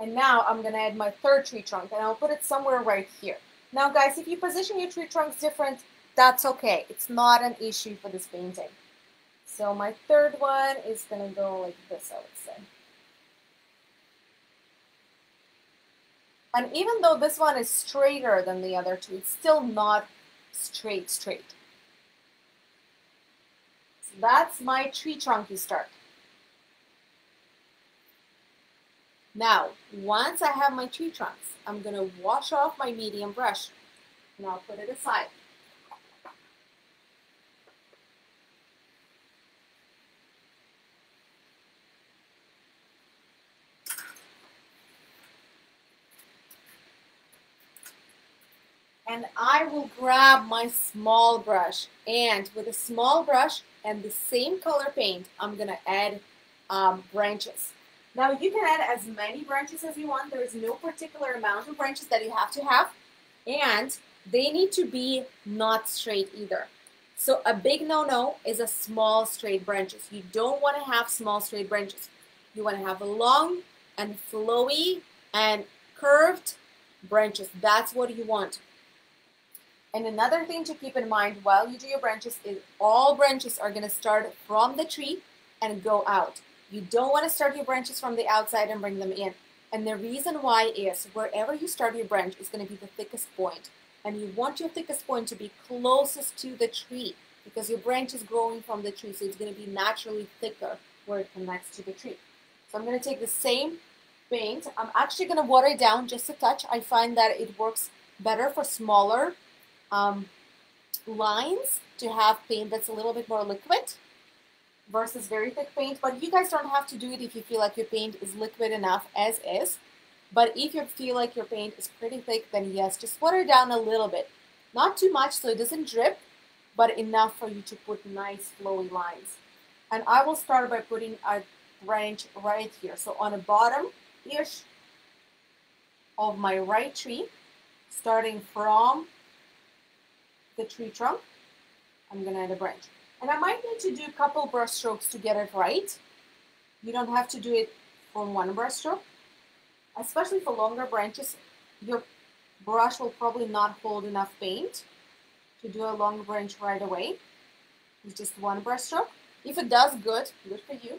And now I'm going to add my third tree trunk and I'll put it somewhere right here. Now guys, if you position your tree trunks different, that's okay. It's not an issue for this painting. So my third one is going to go like this, I would say. And even though this one is straighter than the other two, it's still not straight straight. So that's my tree trunky start. Now, once I have my tree trunks, I'm going to wash off my medium brush and I'll put it aside. And I will grab my small brush and with a small brush and the same color paint, I'm to add um, branches. Now you can add as many branches as you want. There is no particular amount of branches that you have to have and they need to be not straight either. So a big no-no is a small straight branches. You don't want to have small straight branches. You want to have long and flowy and curved branches. That's what you want. And another thing to keep in mind while you do your branches is all branches are going to start from the tree and go out. You don't want to start your branches from the outside and bring them in. And the reason why is wherever you start your branch is going to be the thickest point. And you want your thickest point to be closest to the tree because your branch is growing from the tree. So it's going to be naturally thicker where it connects to the tree. So I'm going to take the same paint. I'm actually going to water it down just a touch. I find that it works better for smaller um, lines to have paint that's a little bit more liquid versus very thick paint. But you guys don't have to do it if you feel like your paint is liquid enough as is. But if you feel like your paint is pretty thick, then yes, just water down a little bit. Not too much so it doesn't drip, but enough for you to put nice flowy lines. And I will start by putting a branch right here. So on the bottom-ish of my right tree, starting from the tree trunk, I'm going to add a branch. And I might need to do a couple brush strokes to get it right. You don't have to do it from one brush stroke. Especially for longer branches, your brush will probably not hold enough paint. to do a long branch right away with just one brushstroke. If it does, good, good for you.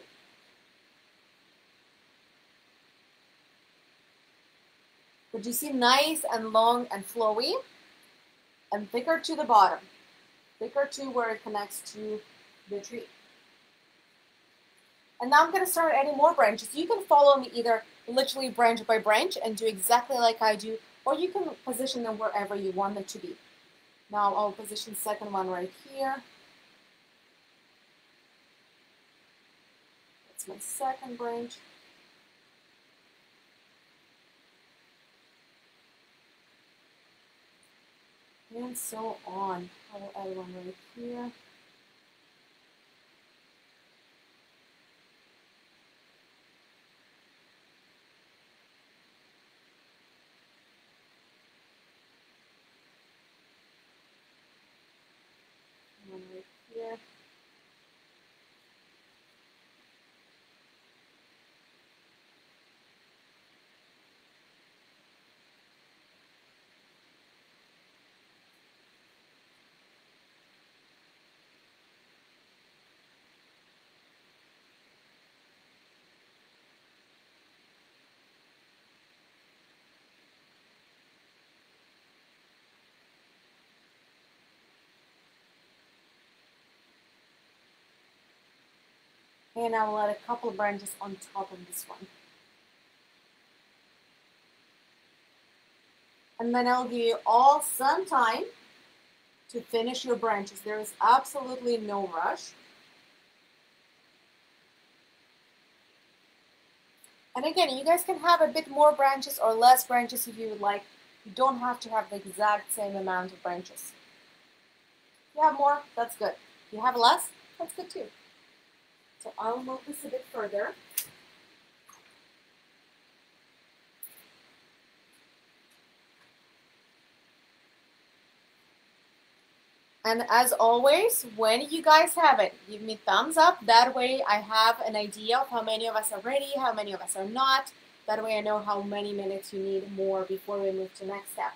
But you see nice and long and flowy and thicker to the bottom, thicker to where it connects to the tree. And now I'm going to start adding more branches. You can follow me either literally branch by branch and do exactly like I do, or you can position them wherever you want them to be. Now I'll position second one right here. That's my second branch. And so on. I will add one right here. One right here. And I will add a couple branches on top of this one. And then I'll give you all some time to finish your branches. There is absolutely no rush. And again, you guys can have a bit more branches or less branches if you would like. You don't have to have the exact same amount of branches. If you have more, that's good. If you have less, that's good too. So I'll move this a bit further. And as always, when you guys have it, give me thumbs up. That way I have an idea of how many of us are ready, how many of us are not. That way I know how many minutes you need more before we move to next step.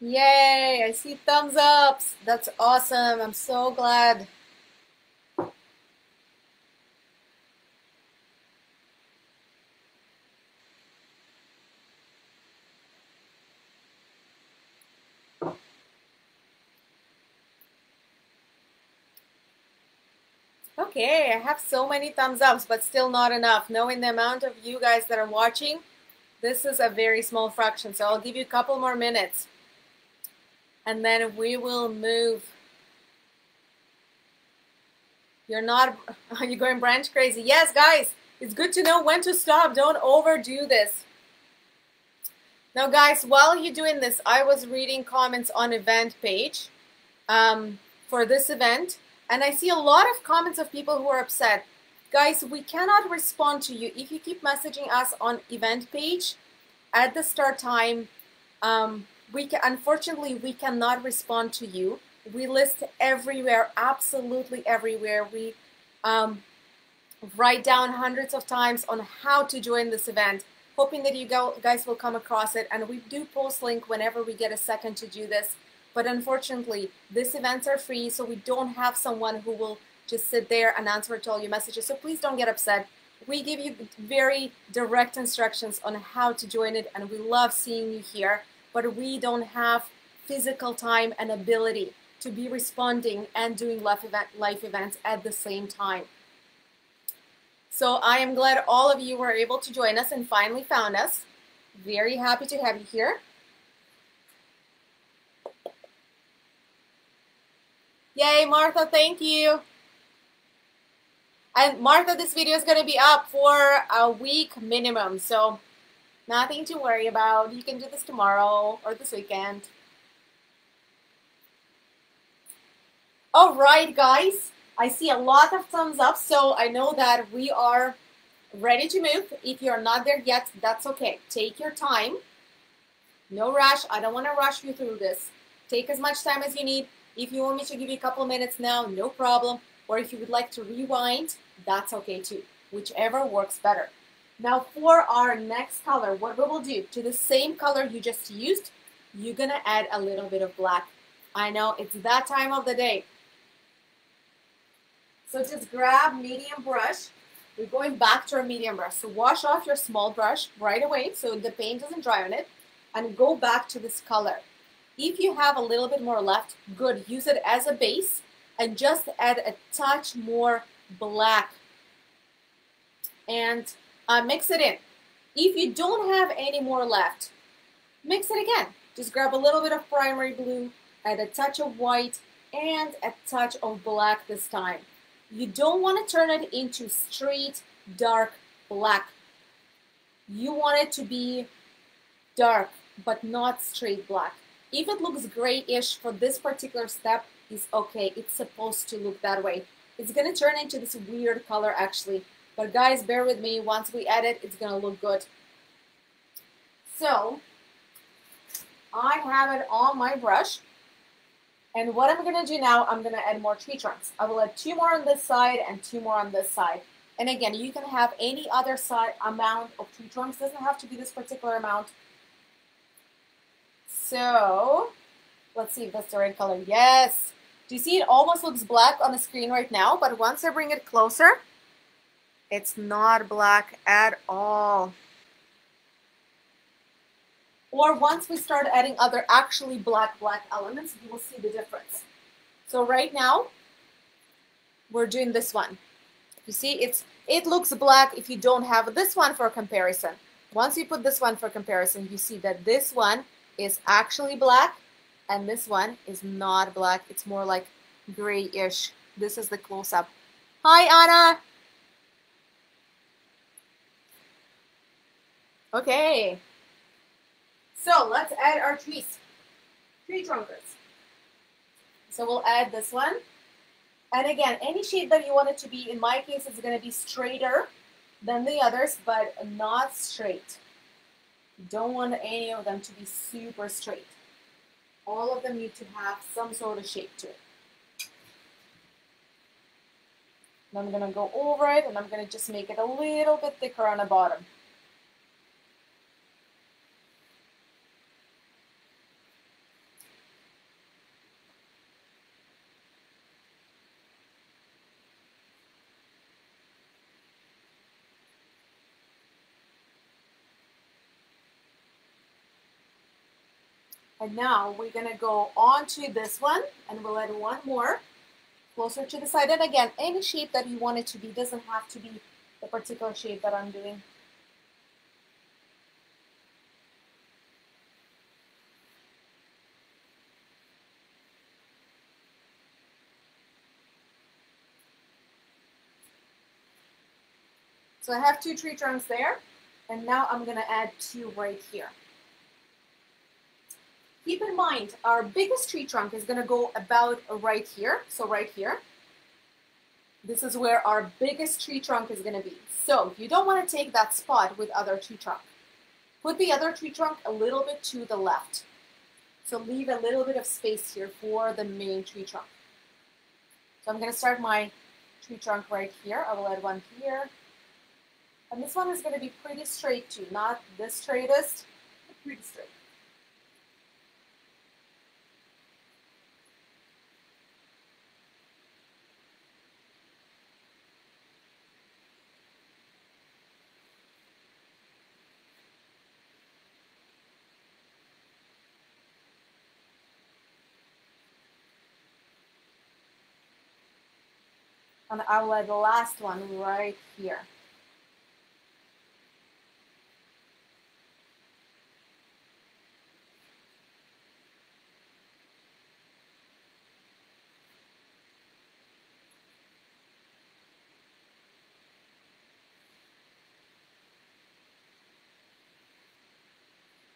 Yay, I see thumbs ups. That's awesome. I'm so glad. Okay, I have so many thumbs ups, but still not enough. Knowing the amount of you guys that are watching, this is a very small fraction. So I'll give you a couple more minutes and then we will move. You're not, are you going branch crazy? Yes, guys, it's good to know when to stop. Don't overdo this. Now, guys, while you're doing this, I was reading comments on event page um, for this event, and I see a lot of comments of people who are upset. guys, we cannot respond to you if you keep messaging us on event page at the start time. Um, we can, unfortunately we cannot respond to you. We list everywhere, absolutely everywhere. We um, write down hundreds of times on how to join this event, hoping that you guys will come across it. And we do post link whenever we get a second to do this. But unfortunately, these events are free, so we don't have someone who will just sit there and answer to all your messages. So please don't get upset. We give you very direct instructions on how to join it, and we love seeing you here. But we don't have physical time and ability to be responding and doing life, event, live events at the same time. So I am glad all of you were able to join us and finally found us. Very happy to have you here. Yay, Martha, thank you. And Martha, this video is going to be up for a week minimum, so nothing to worry about. You can do this tomorrow or this weekend. All right, guys. I see a lot of thumbs up, so I know that we are ready to move. If you're not there yet, that's okay. Take your time. No rush. I don't want to rush you through this. Take as much time as you need. If you want me to give you a couple minutes now, no problem. Or if you would like to rewind, that's okay too. Whichever works better. Now for our next color, what we will do, to the same color you just used, you're to add a little bit of black. I know it's that time of the day. So just grab medium brush. We're going back to our medium brush. So wash off your small brush right away so the paint doesn't dry on it and go back to this color. If you have a little bit more left, good. Use it as a base and just add a touch more black and uh, mix it in. If you don't have any more left, mix it again. Just grab a little bit of primary blue, add a touch of white, and a touch of black this time. You don't want to turn it into straight dark black. You want it to be dark, but not straight black. If it looks grayish for this particular step, is okay. It's supposed to look that way. It's going to turn into this weird color actually. But guys, bear with me. Once we edit, it's going to look good. So, I have it on my brush. And what I'm going to do now, I'm going to add more tree trunks. I will add two more on this side and two more on this side. And again, you can have any other side amount of tree trunks. It doesn't have to be this particular amount. So, let's see if that's the right color. Yes. Do you see it almost looks black on the screen right now, but once I bring it closer, it's not black at all. Or once we start adding other actually black, black elements, you will see the difference. So right now, we're doing this one. You see, it's it looks black if you don't have this one for comparison. Once you put this one for comparison, you see that this one is actually black and this one is not black. It's more like grayish. This is the close-up. Hi, Anna. Okay. So let's add our trees. Tree trunkers. So we'll add this one. And again, any shape that you want it to be, in my case, it's going to be straighter than the others, but not straight. Don't want any of them to be super straight. All of them need to have some sort of shape to it. And I'm going to go over it and I'm going to just make it a little bit thicker on the bottom. And now we're gonna go on to this one and we'll add one more closer to the side. And again, any shape that you want it to be doesn't have to be the particular shape that I'm doing. So I have two tree trunks there, and now I'm gonna add two right here. Keep in mind, our biggest tree trunk is going to go about right here, so right here. this is where our biggest tree trunk is going to be. So you don't want to take that spot with other tree trunk. Put the other tree trunk a little bit to the left. So leave a little bit of space here for the main tree trunk. So I'm going to start my tree trunk right here. I will add one here. And this one is going to be pretty straight too, not the straightest, but pretty straight. Will add the last one right here.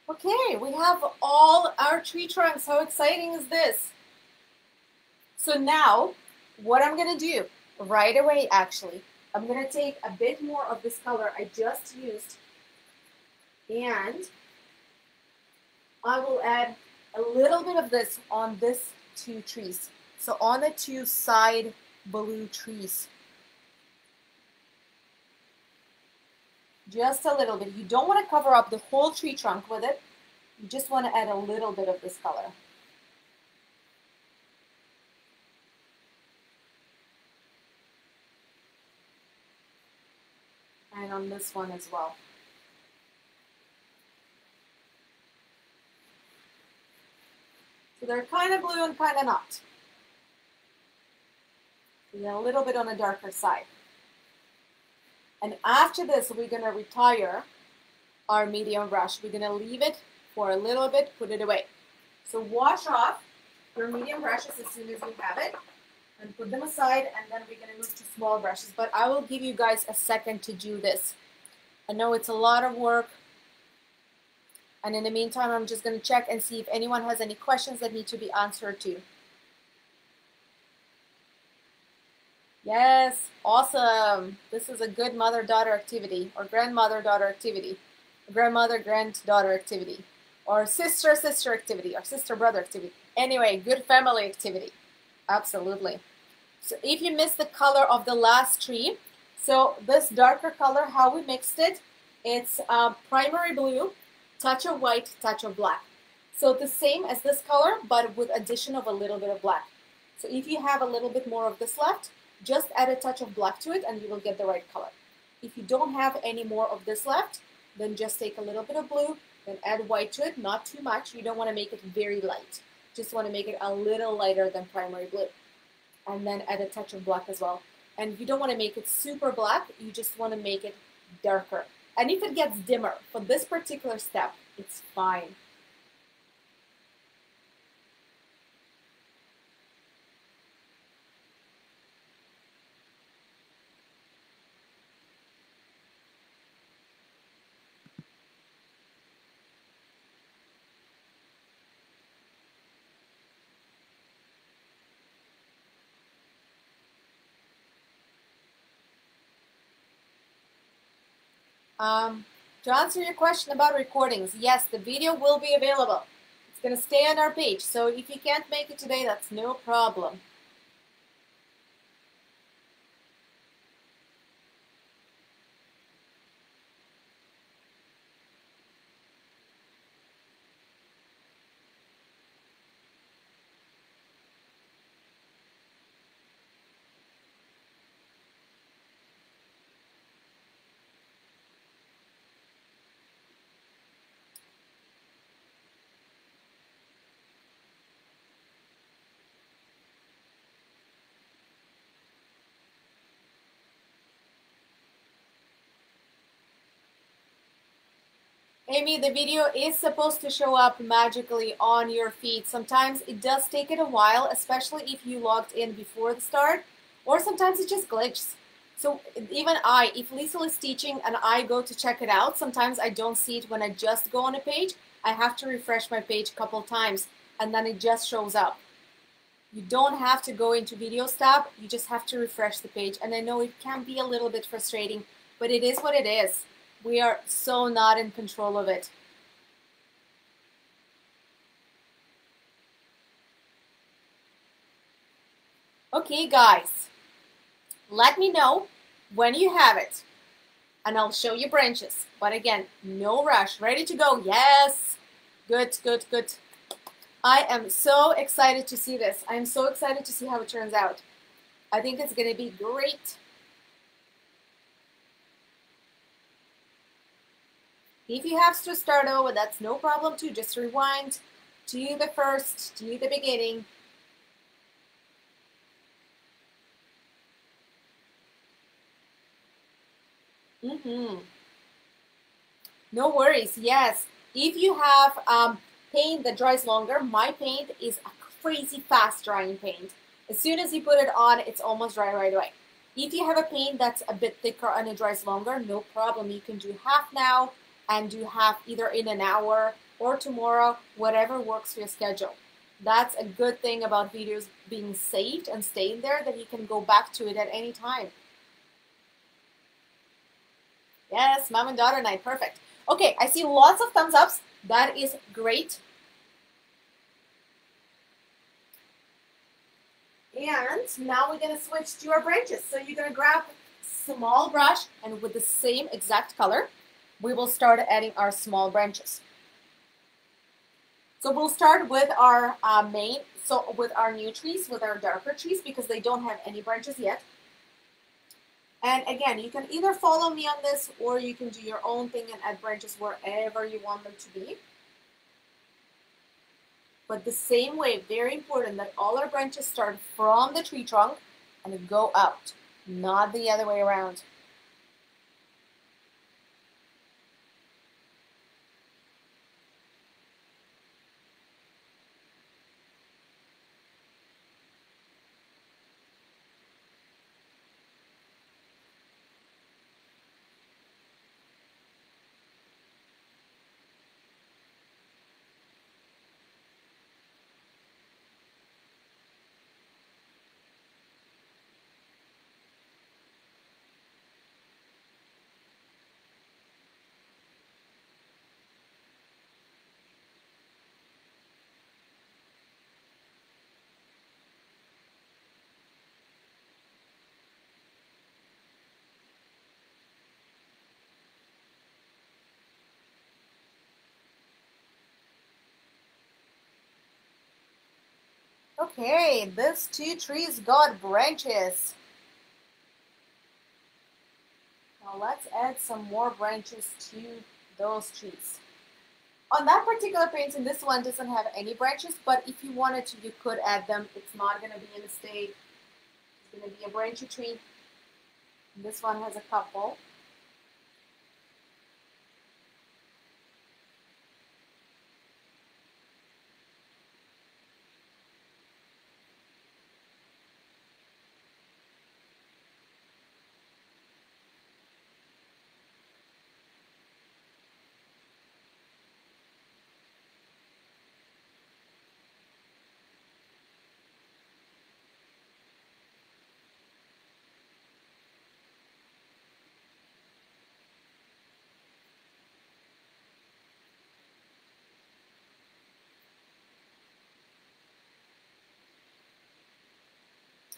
Okay, we have all our tree trunks. How exciting is this? So now, what I'm gonna do right away actually. I'm going to take a bit more of this color I just used and I will add a little bit of this on this two trees. So on the two side blue trees. Just a little bit. You don't want to cover up the whole tree trunk with it. You just want to add a little bit of this color. And on this one as well. So they're kind of blue and kind of not. And a little bit on the darker side. And after this, we're going to retire our medium brush. We're going to leave it for a little bit, put it away. So wash off your medium brushes as soon as you have it and put them aside and then we're going to move to small brushes. But I will give you guys a second to do this. I know it's a lot of work. And in the meantime, I'm just going to check and see if anyone has any questions that need to be answered to. Yes, awesome. This is a good mother-daughter activity or grandmother-daughter activity, grandmother-granddaughter activity, or sister-sister activity, or sister-brother activity. Anyway, good family activity. Absolutely. So if you missed the color of the last tree, so this darker color, how we mixed it, it's uh, primary blue, touch of white, touch of black. So the same as this color, but with addition of a little bit of black. So if you have a little bit more of this left, just add a touch of black to it and you will get the right color. If you don't have any more of this left, then just take a little bit of blue, then add white to it, not too much. You don't want to make it very light. Just want to make it a little lighter than primary blue and then add a touch of black as well. And you don't want to make it super black, you just want to make it darker. And if it gets dimmer for this particular step, it's fine. Um, to answer your question about recordings, yes, the video will be available. It's going to stay on our page, so if you can't make it today, that's no problem. Amy, the video is supposed to show up magically on your feed. Sometimes it does take it a while, especially if you logged in before the start, or sometimes it just glitches. So even I, if Lisa is teaching and I go to check it out, sometimes I don't see it when I just go on a page. I have to refresh my page a couple times and then it just shows up. You don't have to go into video tab, You just have to refresh the page. And I know it can be a little bit frustrating, but it is what it is. We are so not in control of it. Okay, guys, let me know when you have it and I'll show you branches. But again, no rush. Ready to go? Yes. Good, good, good. I am so excited to see this. I'm so excited to see how it turns out. I think it's going to be great. If you have to start over, that's no problem too. Just rewind to the first, to the beginning. Mm-hmm. No worries. Yes. If you have um, paint that dries longer, my paint is a crazy fast drying paint. As soon as you put it on, it's almost dry right away. If you have a paint that's a bit thicker and it dries longer, no problem. You can do half now and you have either in an hour or tomorrow, whatever works for your schedule. That's a good thing about videos being saved and staying there that you can go back to it at any time. Yes, mom and daughter night, perfect. Okay, I see lots of thumbs ups. That is great. And now we're to switch to our branches. So you're to grab small brush and with the same exact color, we will start adding our small branches. So we'll start with our uh, main, so with our new trees, with our darker trees, because they don't have any branches yet. And again, you can either follow me on this or you can do your own thing and add branches wherever you want them to be. But the same way, very important that all our branches start from the tree trunk and go out, not the other way around. Okay, this two trees got branches. Now let's add some more branches to those trees. On that particular painting, this one doesn't have any branches, but if you wanted to, you could add them. It's not going to be in a mistake. It's going to be a branchy tree. This one has a couple.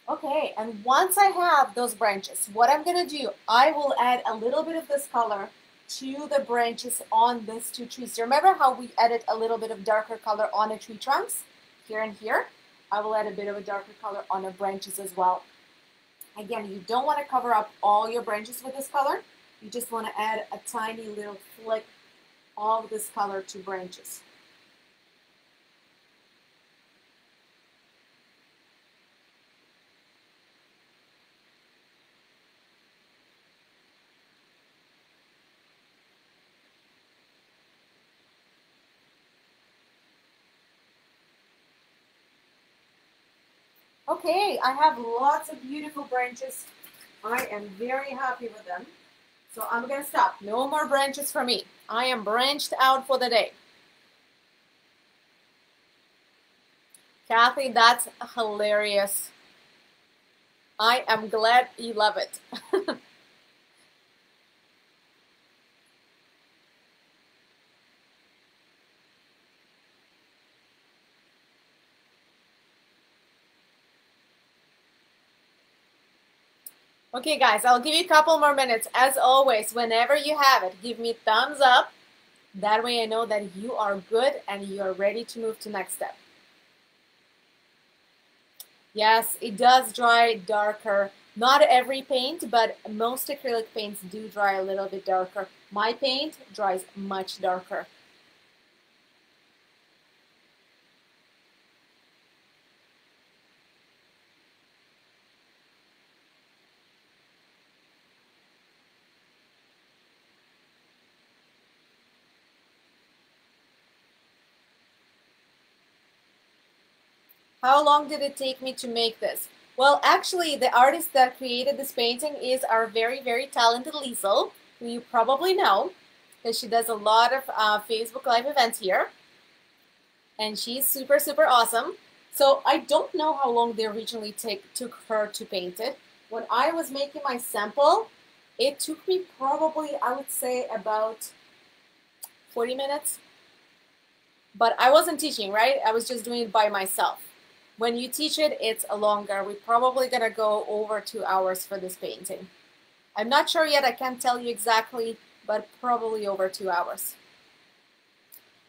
Okay, and once I have those branches, what I'm going to do, I will add a little bit of this color to the branches on these two trees. Remember how we added a little bit of darker color on the tree trunks? Here and here. I will add a bit of a darker color on the branches as well. Again, you don't want to cover up all your branches with this color. You just want to add a tiny little flick of this color to branches. Okay, I have lots of beautiful branches. I am very happy with them. So I'm going to stop. No more branches for me. I am branched out for the day. Kathy, that's hilarious. I am glad you love it. Okay, guys, I'll give you a couple more minutes. As always, whenever you have it, give me thumbs up. That way I know that you are good and you are ready to move to next step. Yes, it does dry darker. Not every paint, but most acrylic paints do dry a little bit darker. My paint dries much darker. How long did it take me to make this? Well, actually, the artist that created this painting is our very, very talented Liesel, who you probably know, because she does a lot of uh, Facebook Live events here. And she's super, super awesome. So I don't know how long they originally take, took her to paint it. When I was making my sample, it took me probably, I would say, about 40 minutes. But I wasn't teaching, right? I was just doing it by myself. When you teach it, it's a longer. We're probably going to go over two hours for this painting. I'm not sure yet. I can't tell you exactly, but probably over two hours.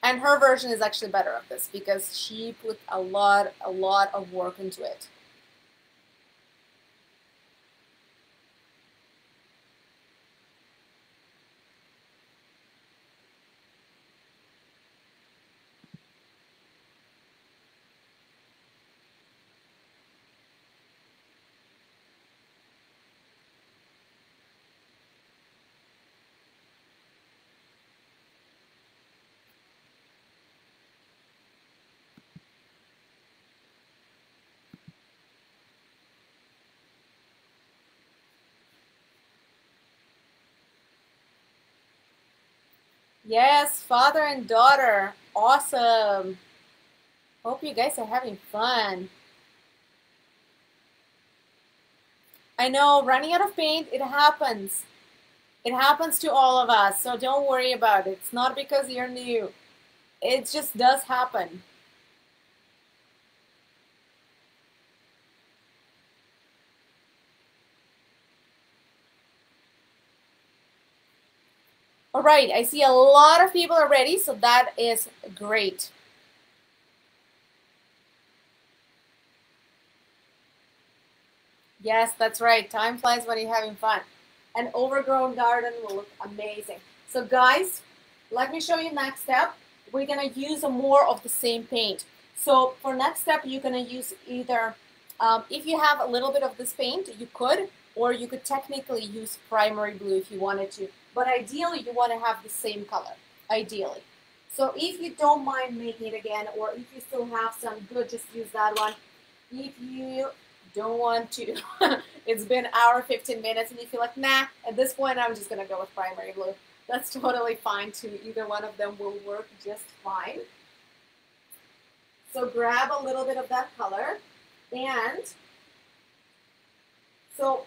And her version is actually better of this because she put a lot, a lot of work into it. Yes, father and daughter. Awesome. Hope you guys are having fun. I know running out of paint, it happens. It happens to all of us, so don't worry about it. It's not because you're new. It just does happen. All right, I see a lot of people already, so that is great. Yes, that's right. Time flies when you're having fun. An overgrown garden will look amazing. So guys, let me show you next step. We're gonna use more of the same paint. So for next step, you're gonna use either, um, if you have a little bit of this paint, you could, or you could technically use primary blue if you wanted to. But ideally, you want to have the same color, ideally. So if you don't mind making it again, or if you still have some, good, just use that one. If you don't want to, it's been hour 15 minutes and you feel like, nah, at this point I'm just going to go with primary blue. That's totally fine too. Either one of them will work just fine. So grab a little bit of that color and so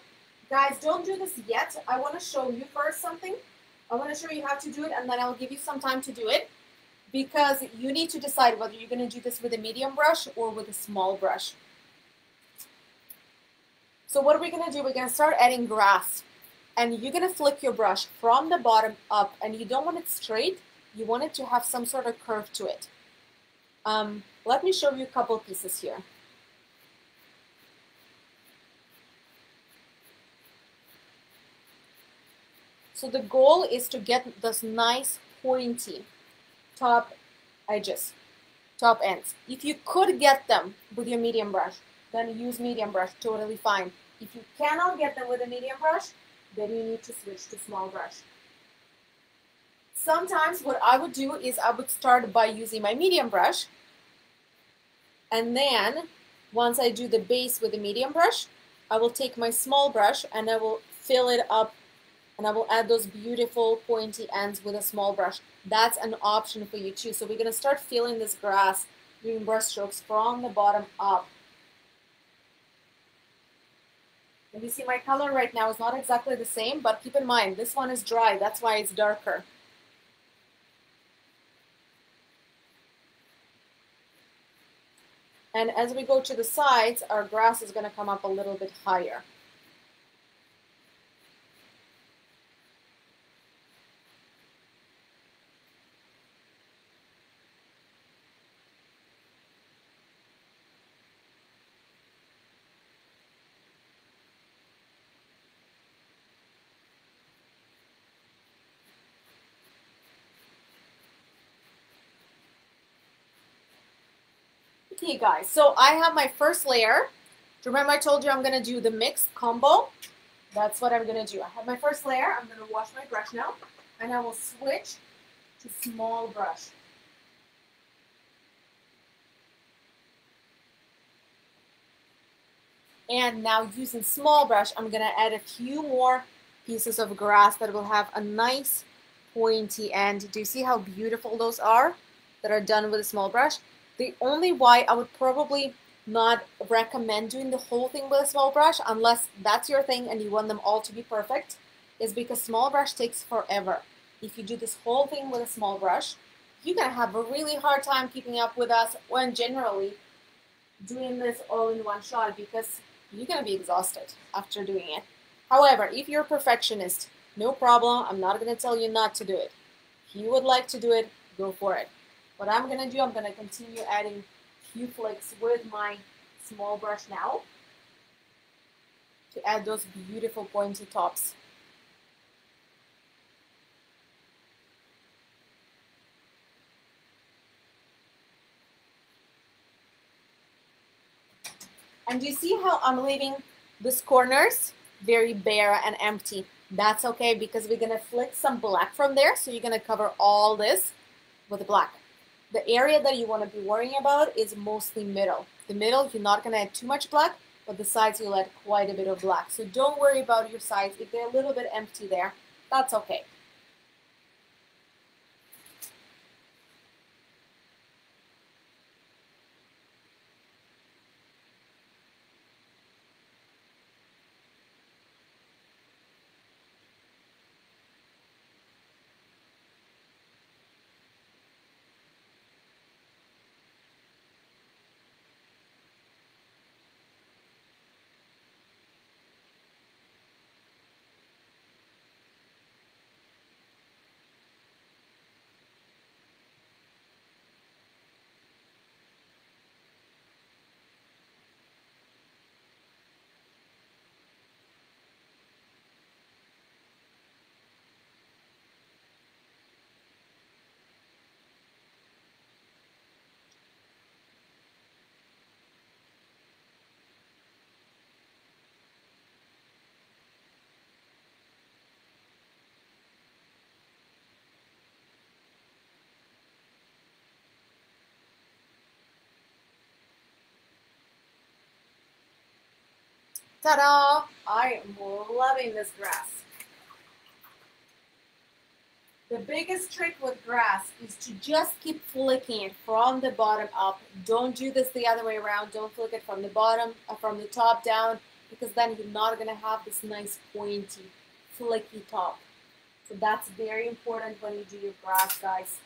Guys, don't do this yet. I want to show you first something. I want to show you how to do it, and then I'll give you some time to do it because you need to decide whether you're going to do this with a medium brush or with a small brush. So what are we going to do? We're going to start adding grass. And you're going to flick your brush from the bottom up, and you don't want it straight. You want it to have some sort of curve to it. Um, let me show you a couple pieces here. So the goal is to get this nice pointy top edges, top ends. If you could get them with your medium brush, then use medium brush, totally fine. If you cannot get them with a medium brush, then you need to switch to small brush. Sometimes what I would do is I would start by using my medium brush, and then once I do the base with the medium brush, I will take my small brush and I will fill it up and I will add those beautiful pointy ends with a small brush. That's an option for you too. So we're going to start filling this grass doing brush strokes from the bottom up. And you see my color right now is not exactly the same, but keep in mind, this one is dry. That's why it's darker. And as we go to the sides, our grass is going to come up a little bit higher. Guys, so I have my first layer. Do you Remember I told you I'm going to do the mix combo? That's what I'm going to do. I have my first layer. I'm going to wash my brush now. And I will switch to small brush. And now using small brush, I'm going to add a few more pieces of grass that will have a nice pointy end. Do you see how beautiful those are that are done with a small brush? The only why I would probably not recommend doing the whole thing with a small brush unless that's your thing and you want them all to be perfect is because small brush takes forever. If you do this whole thing with a small brush, you're to have a really hard time keeping up with us when generally doing this all in one shot because you're to be exhausted after doing it. However, if you're a perfectionist, no problem. I'm not going to tell you not to do it. If you would like to do it, go for it. What I'm going to do, I'm going to continue adding few flicks with my small brush now to add those beautiful pointy tops. And do you see how I'm leaving these corners very bare and empty? That's okay because we're to flick some black from there. So you're to cover all this with black. The area that you want to be worrying about is mostly middle. The middle, you're not going to add too much black, but the sides you'll add quite a bit of black. So don't worry about your sides. If they're a little bit empty there, that's okay. Ta-da! I am loving this grass. The biggest trick with grass is to just keep flicking it from the bottom up. Don't do this the other way around. Don't flick it from the bottom, uh, from the top down, because then you're not to have this nice pointy, flicky top. So that's very important when you do your grass, guys.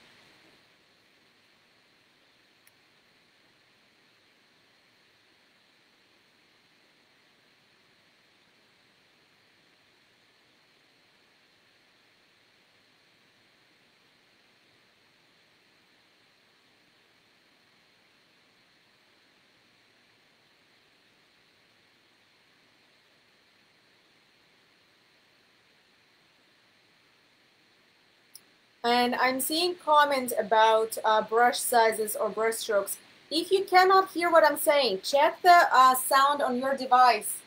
And I'm seeing comments about uh, brush sizes or brush strokes. If you cannot hear what I'm saying, check the uh, sound on your device.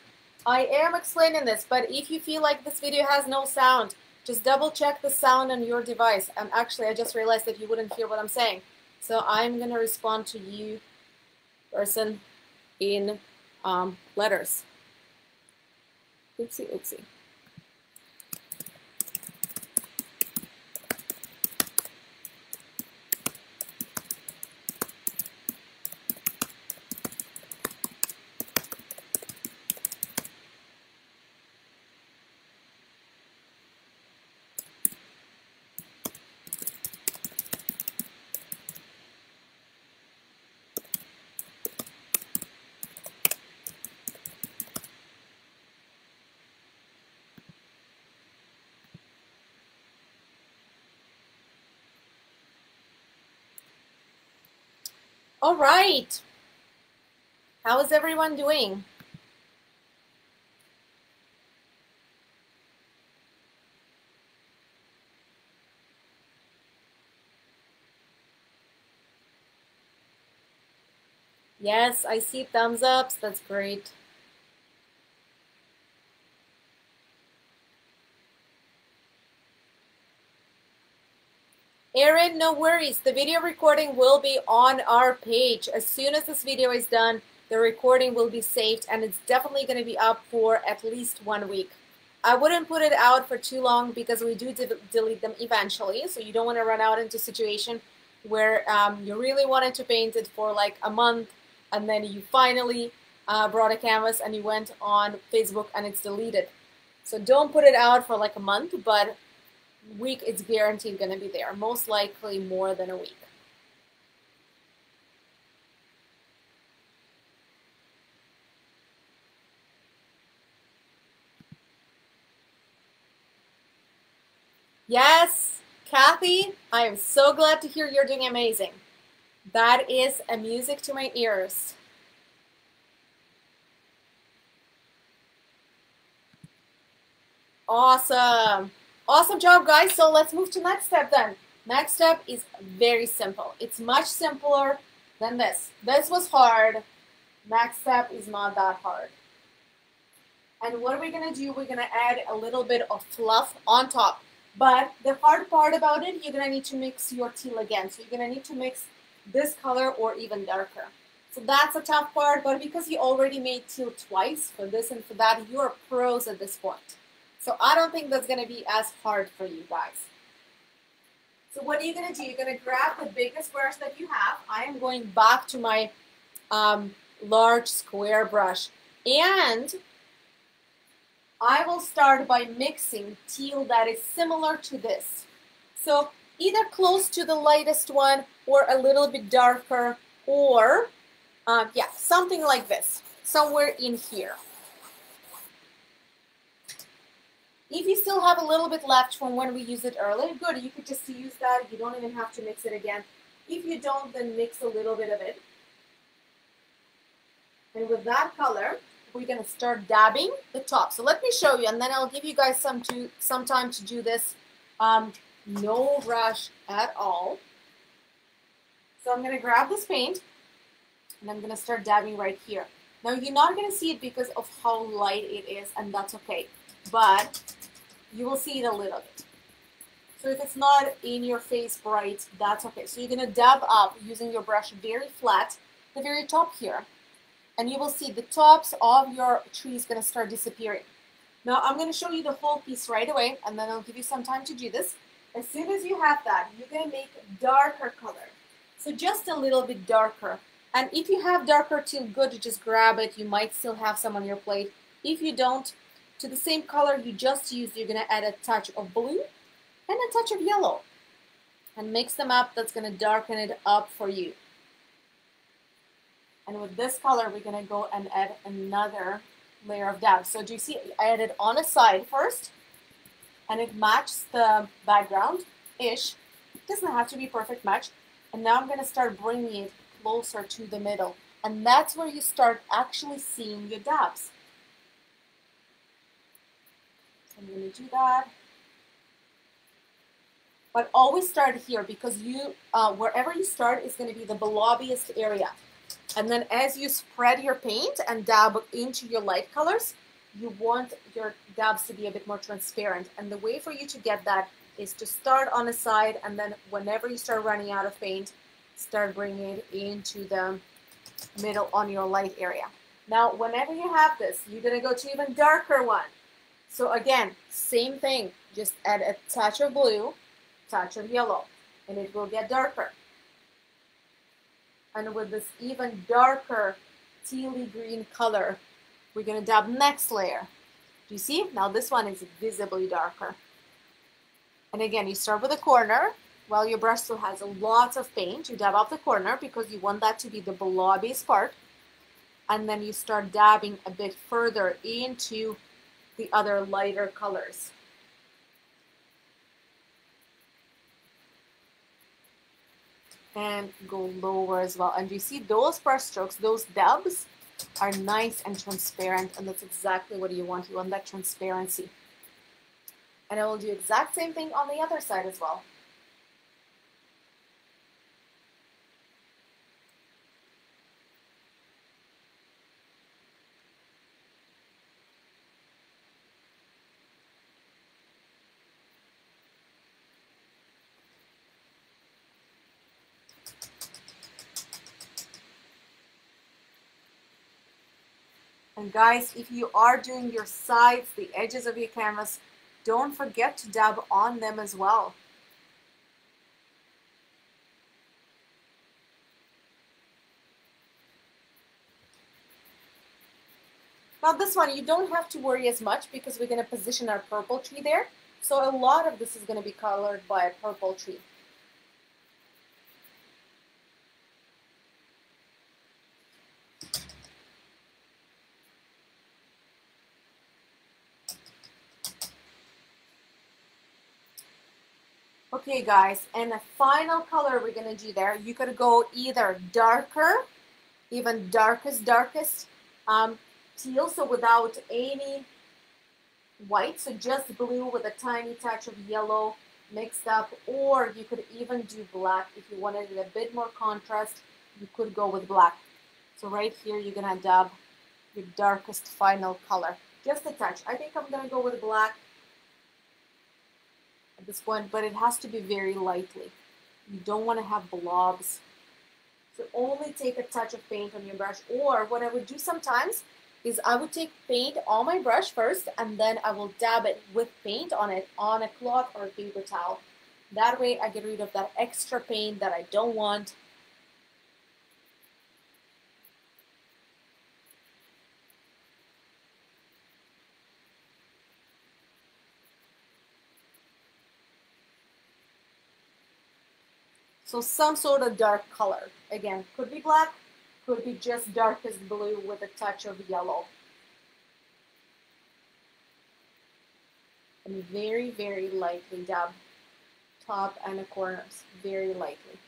I am explaining this, but if you feel like this video has no sound, just double check the sound on your device. And actually, I just realized that you wouldn't hear what I'm saying. So I'm going to respond to you, person, in um, letters. Oopsie, oopsie. All right. How is everyone doing? Yes, I see thumbs ups. That's great. Erin, no worries. The video recording will be on our page. As soon as this video is done, the recording will be saved and it's definitely going to be up for at least one week. I wouldn't put it out for too long because we do de delete them eventually. So you don't want to run out into a situation where um, you really wanted to paint it for like a month and then you finally uh, brought a canvas and you went on Facebook and it's deleted. So don't put it out for like a month, but week it's guaranteed going to be there, most likely more than a week. Yes, Kathy, I am so glad to hear you're doing amazing. That is a music to my ears. Awesome. Awesome job, guys. So let's move to next step then. Next step is very simple. It's much simpler than this. This was hard. Next step is not that hard. And what are we going to do? We're going to add a little bit of fluff on top. But the hard part about it, you're going to need to mix your teal again. So you're going to need to mix this color or even darker. So that's a tough part, but because you already made teal twice for this and for that, you're pros at this point. So I don't think that's going to be as hard for you guys. So what are you going to do? You're going to grab the biggest brush that you have. I am going back to my um, large square brush. And I will start by mixing teal that is similar to this. So either close to the lightest one or a little bit darker or, um, yeah, something like this, somewhere in here. If you still have a little bit left from when we used it earlier, good, you could just use that. You don't even have to mix it again. If you don't, then mix a little bit of it. And with that color, we're going to start dabbing the top. So let me show you, and then I'll give you guys some to some time to do this. Um, no rush at all. So I'm going to grab this paint, and I'm going to start dabbing right here. Now, you're not going to see it because of how light it is, and that's okay. But you will see it a little bit. So if it's not in your face bright, that's okay. So you're to dab up using your brush very flat, the very top here. And you will see the tops of your tree is going to start disappearing. Now I'm to show you the whole piece right away, and then I'll give you some time to do this. As soon as you have that, you're to make darker color. So just a little bit darker. And if you have darker teal, good, just grab it. You might still have some on your plate. If you don't, to the same color you just used, you're going to add a touch of blue and a touch of yellow. And mix them up. That's going to darken it up for you. And with this color, we're going to go and add another layer of dab. So do you see I added on a side first, and it matches the background-ish. Doesn't have to be perfect match. And now I'm going to start bringing it closer to the middle. And that's where you start actually seeing your dabs. I'm going to do that. But always start here because you, uh, wherever you start is going to be the blobbiest area. And then as you spread your paint and dab into your light colors, you want your dabs to be a bit more transparent. And the way for you to get that is to start on a side and then whenever you start running out of paint, start bringing it into the middle on your light area. Now, whenever you have this, you're going to go to even darker one. So again, same thing, just add a touch of blue, touch of yellow, and it will get darker. And with this even darker tealy green color, we're gonna dab next layer. Do you see? Now this one is visibly darker. And again, you start with the corner. While your brush still has lots of paint, you dab off the corner because you want that to be the blobbiest part. And then you start dabbing a bit further into the other lighter colors. and go lower as well. And you see those brush strokes, those dubs are nice and transparent and that's exactly what you want. You want that transparency. And I will do exact same thing on the other side as well. And guys, if you are doing your sides, the edges of your canvas, don't forget to dab on them as well. Now this one, you don't have to worry as much because we're going to position our purple tree there. So a lot of this is going to be colored by a purple tree. Okay guys, and the final color we're gonna do there, you could go either darker, even darkest, darkest um, teal, so without any white, so just blue with a tiny touch of yellow mixed up, or you could even do black if you wanted a bit more contrast, you could go with black. So right here, you're gonna dab your darkest final color, just a touch. I think I'm gonna go with black this point, but it has to be very lightly. You don't want to have blobs. So only take a touch of paint on your brush. Or what I would do sometimes is I would take paint on my brush first and then I will dab it with paint on it on a cloth or a paper towel. That way I get rid of that extra paint that I don't want So some sort of dark color. Again, could be black, could be just darkest blue with a touch of yellow. And very, very lightly dab top and the corners, very lightly.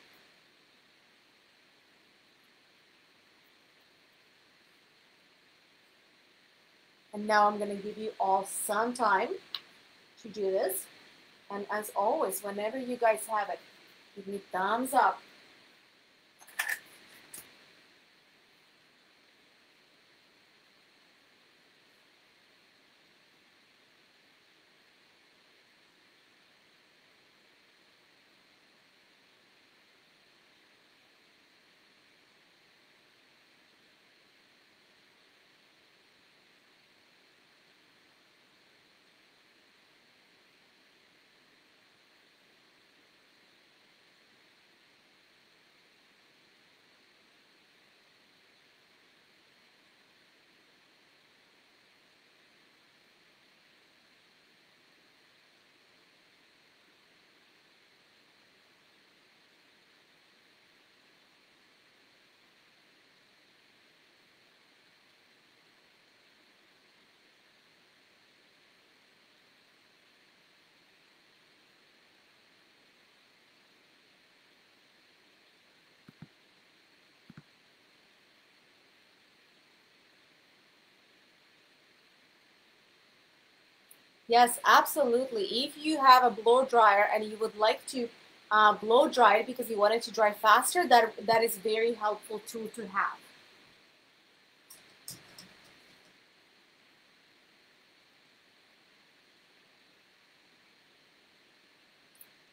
And now I'm going to give you all some time to do this. And as always, whenever you guys have it, Give me thumbs up. Yes, absolutely. If you have a blow dryer and you would like to uh, blow dry it because you want it to dry faster, that, that is very helpful tool to have.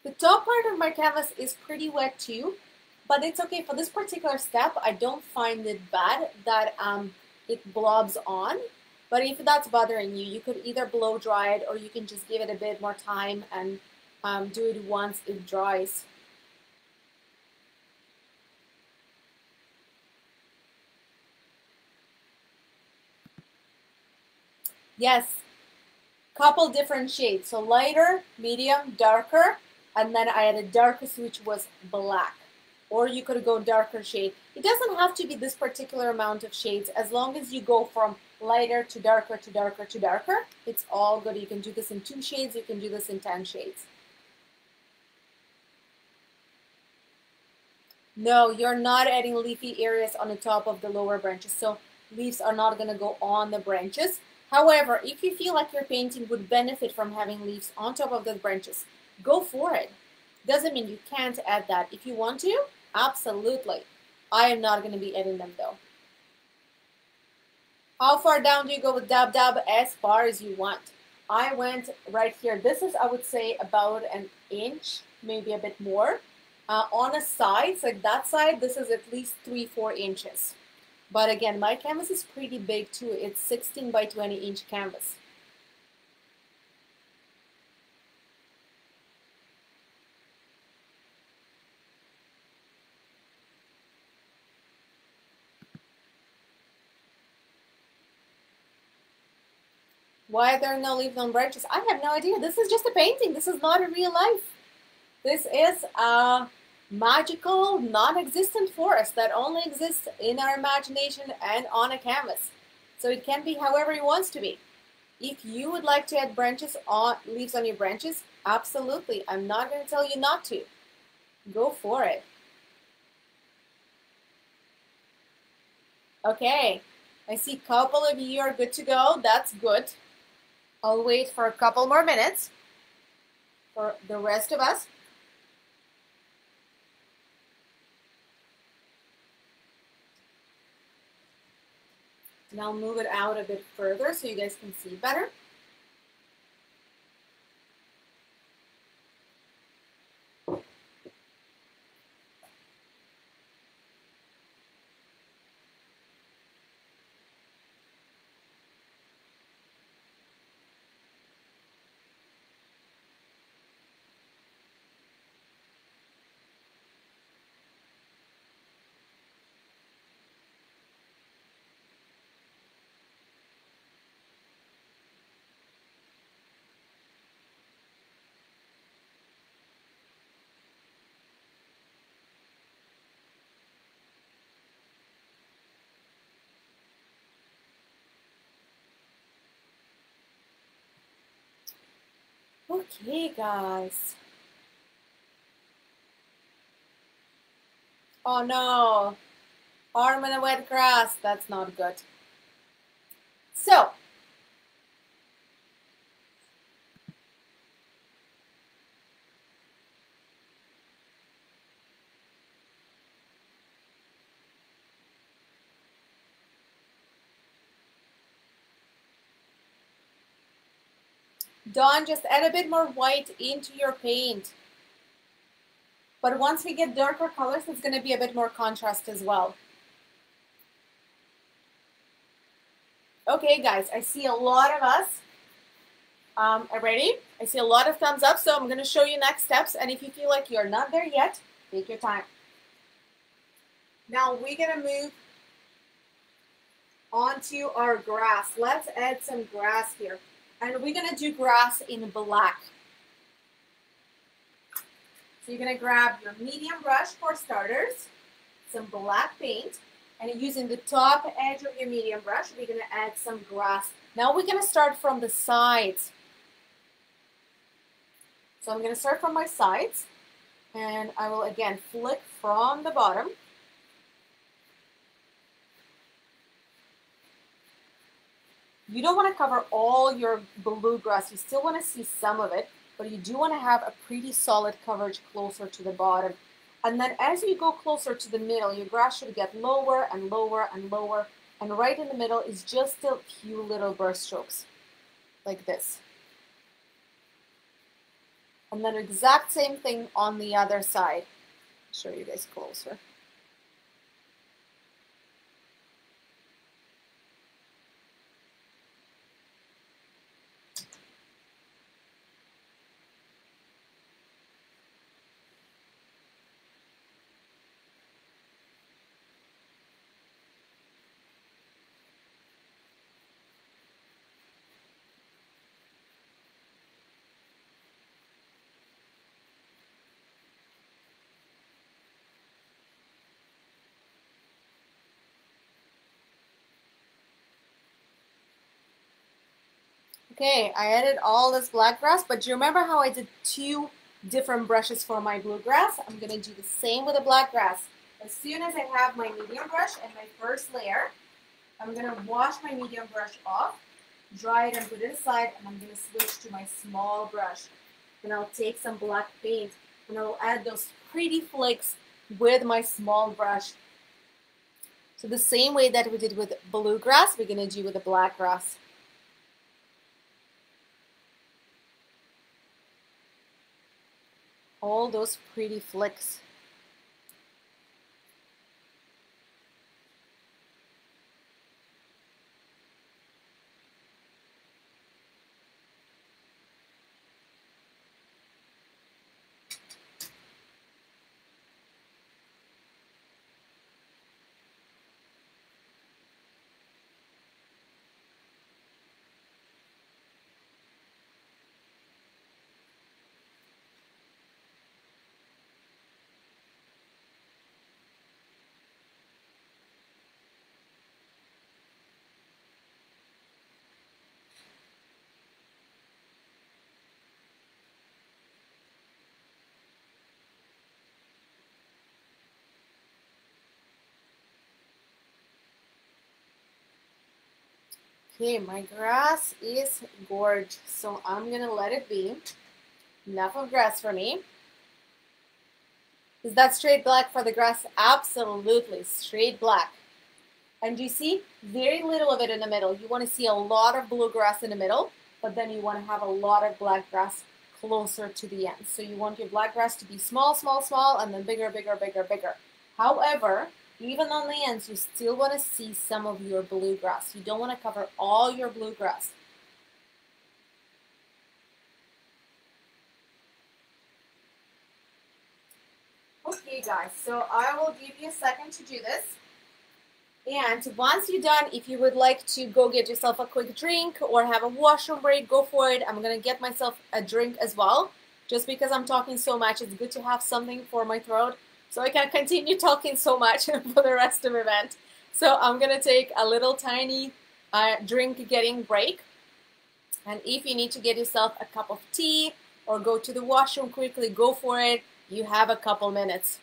The top part of my canvas is pretty wet too, but it's okay. For this particular step, I don't find it bad that um, it blobs on. But if that's bothering you, you could either blow dry it or you can just give it a bit more time and um, do it once it dries. Yes, couple different shades. So lighter, medium, darker, and then I had a darkest which was black. Or you could go darker shade. It doesn't have to be this particular amount of shades as long as you go from lighter to darker to darker to darker. It's all good. You can do this in two shades. You can do this in 10 shades. No, you're not adding leafy areas on the top of the lower branches. So leaves are not going to go on the branches. However, if you feel like your painting would benefit from having leaves on top of the branches, go for it. Doesn't mean you can't add that. If you want to, absolutely. I am not going to be adding them though. How far down do you go with dab dab? As far as you want. I went right here. This is, I would say, about an inch, maybe a bit more. Uh, on a side, like that side, this is at least three, four inches. But again, my canvas is pretty big too. It's 16 by 20 inch canvas. Why are there no leaves on branches? I have no idea. This is just a painting. This is not a real life. This is a magical, non-existent forest that only exists in our imagination and on a canvas. So it can be however it wants to be. If you would like to add branches on leaves on your branches, absolutely. I'm not going to tell you not to. Go for it. Okay, I see a couple of you are good to go. That's good. I'll wait for a couple more minutes for the rest of us. And I'll move it out a bit further so you guys can see better. Okay, guys. Oh no, arm in the wet grass. That's not good. So, Dawn, just add a bit more white into your paint. But once we get darker colors, it's going to be a bit more contrast as well. Okay, guys, I see a lot of us um, ready. I see a lot of thumbs up, so I'm going to show you next steps. And if you feel like you're not there yet, take your time. Now we're going to move onto our grass. Let's add some grass here. And we're going to do grass in black. So you're going to grab your medium brush for starters, some black paint, and using the top edge of your medium brush, we're going to add some grass. Now we're going to start from the sides. So I'm going to start from my sides, and I will again flick from the bottom You don't want to cover all your bluegrass. You still want to see some of it, but you do want to have a pretty solid coverage closer to the bottom. And then as you go closer to the middle, your grass should get lower and lower and lower. And right in the middle is just a few little brush strokes, like this. And then exact same thing on the other side. Show you guys closer. Okay, I added all this black grass, but do you remember how I did two different brushes for my blue grass? I'm to do the same with the black grass. as soon as I have my medium brush and my first layer, I'm to wash my medium brush off, dry it and put it aside, and I'm to switch to my small brush. And I'll take some black paint and I'll add those pretty flicks with my small brush. So the same way that we did with blue grass, we're to do with the black grass. All those pretty flicks. Okay, my grass is gorge, so I'm gonna let it be. Enough of grass for me. Is that straight black for the grass? Absolutely, straight black. And you see, very little of it in the middle. You want to see a lot of blue grass in the middle, but then you want to have a lot of black grass closer to the end. So you want your black grass to be small, small, small, and then bigger, bigger, bigger, bigger. However, even on the ends, you still want to see some of your bluegrass. You don't want to cover all your bluegrass. Okay guys, so I will give you a second to do this. And once you're done, if you would like to go get yourself a quick drink or have a washroom break, go for it. I'm going to get myself a drink as well. Just because I'm talking so much, it's good to have something for my throat so I can continue talking so much for the rest of the event. So I'm gonna take a little tiny uh, drink getting break. And if you need to get yourself a cup of tea or go to the washroom quickly, go for it. You have a couple minutes.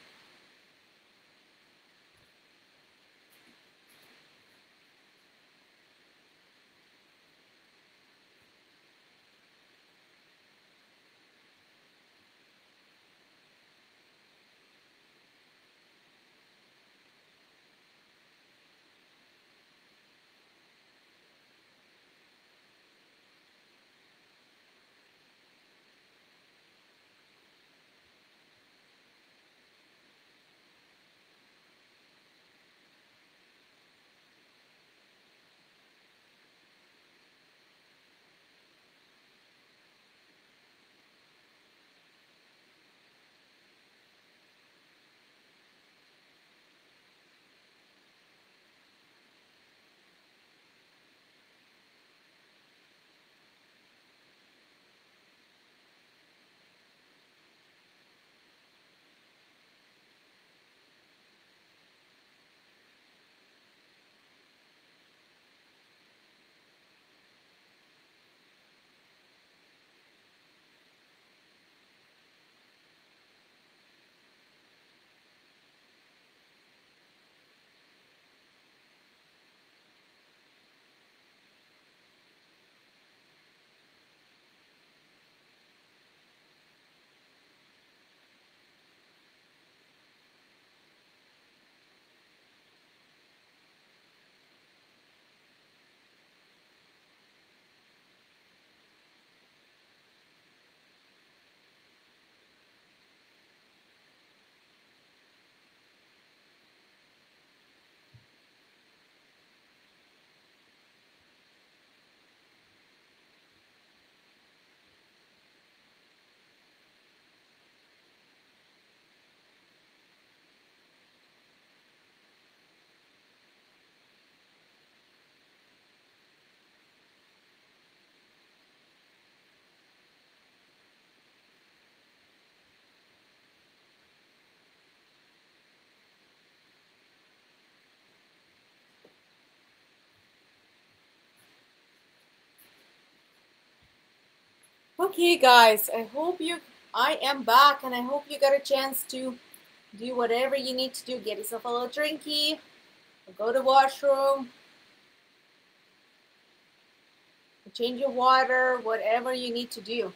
Okay, guys, I hope you, I am back and I hope you got a chance to do whatever you need to do. Get yourself a little drinky, go to washroom, change your water, whatever you need to do.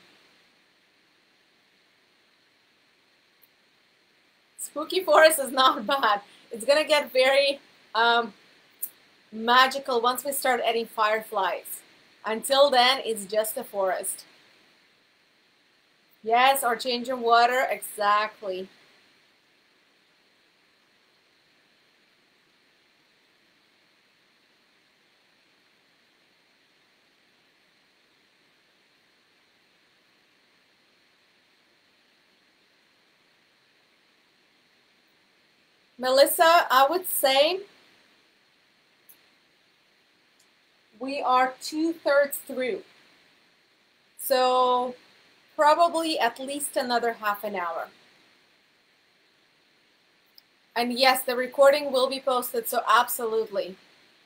Spooky Forest is not bad. It's gonna get very um, magical once we start adding fireflies. Until then, it's just a forest. Yes, or change your water, exactly. Melissa, I would say we are two thirds through. So probably at least another half an hour. And yes, the recording will be posted, so absolutely.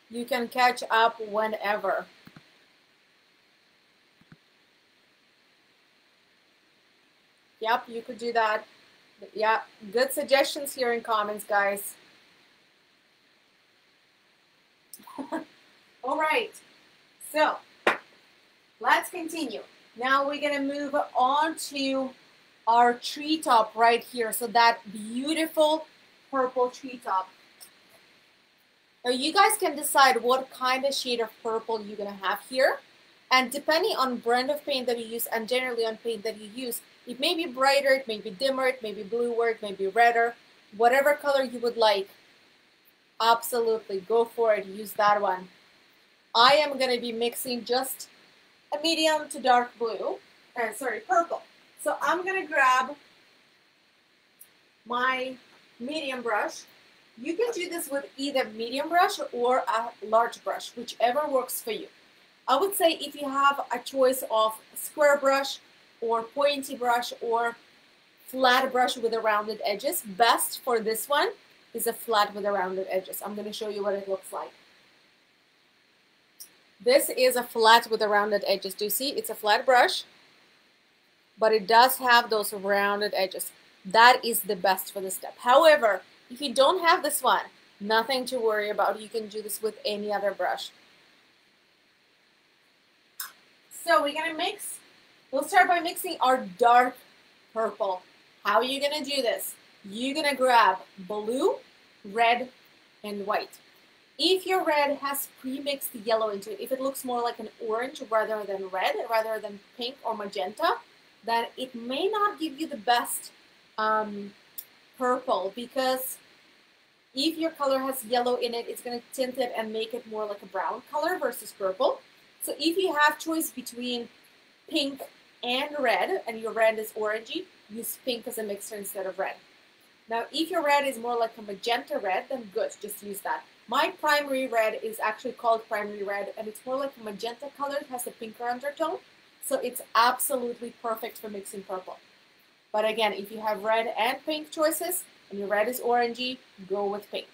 You can catch up whenever. Yep, you could do that. Yeah, good suggestions here in comments, guys. All right, so let's continue. Now we're gonna move on to our treetop right here. So that beautiful purple treetop. Now you guys can decide what kind of shade of purple you're gonna have here. And depending on brand of paint that you use and generally on paint that you use, it may be brighter, it may be dimmer, it may be bluer, it may be redder, whatever color you would like. Absolutely, go for it, use that one. I am going to be mixing just a medium to dark blue, uh, sorry, purple. So I'm to grab my medium brush. You can do this with either medium brush or a large brush, whichever works for you. I would say if you have a choice of square brush or pointy brush or flat brush with the rounded edges. Best for this one is a flat with the rounded edges. I'm going to show you what it looks like. This is a flat with the rounded edges. Do you see? It's a flat brush, but it does have those rounded edges. That is the best for this step. However, if you don't have this one, nothing to worry about. You can do this with any other brush. So we're to mix We'll start by mixing our dark purple. How are you going to do this? You're going to grab blue, red, and white. If your red has pre-mixed yellow into it, if it looks more like an orange rather than red, rather than pink or magenta, then it may not give you the best um, purple because if your color has yellow in it, it's going to tint it and make it more like a brown color versus purple. So if you have choice between pink and red, and your red is orangey, use pink as a mixer instead of red. Now, if your red is more like a magenta red, then good, just use that. My primary red is actually called primary red, and it's more like a magenta color, it has a pinker undertone, so it's absolutely perfect for mixing purple. But again, if you have red and pink choices, and your red is orangey, go with pink.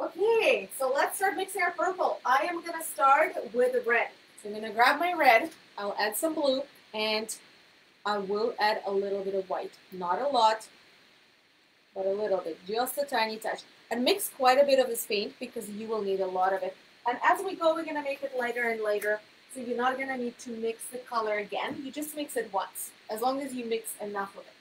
Okay, so let's start mixing our purple. I am going to start with red. So I'm to grab my red, I'll add some blue, and I will add a little bit of white. Not a lot, but a little bit, just a tiny touch. And mix quite a bit of this paint because you will need a lot of it. And as we go, we're going to make it lighter and lighter. So you're not going to need to mix the color again. You just mix it once, as long as you mix enough of it.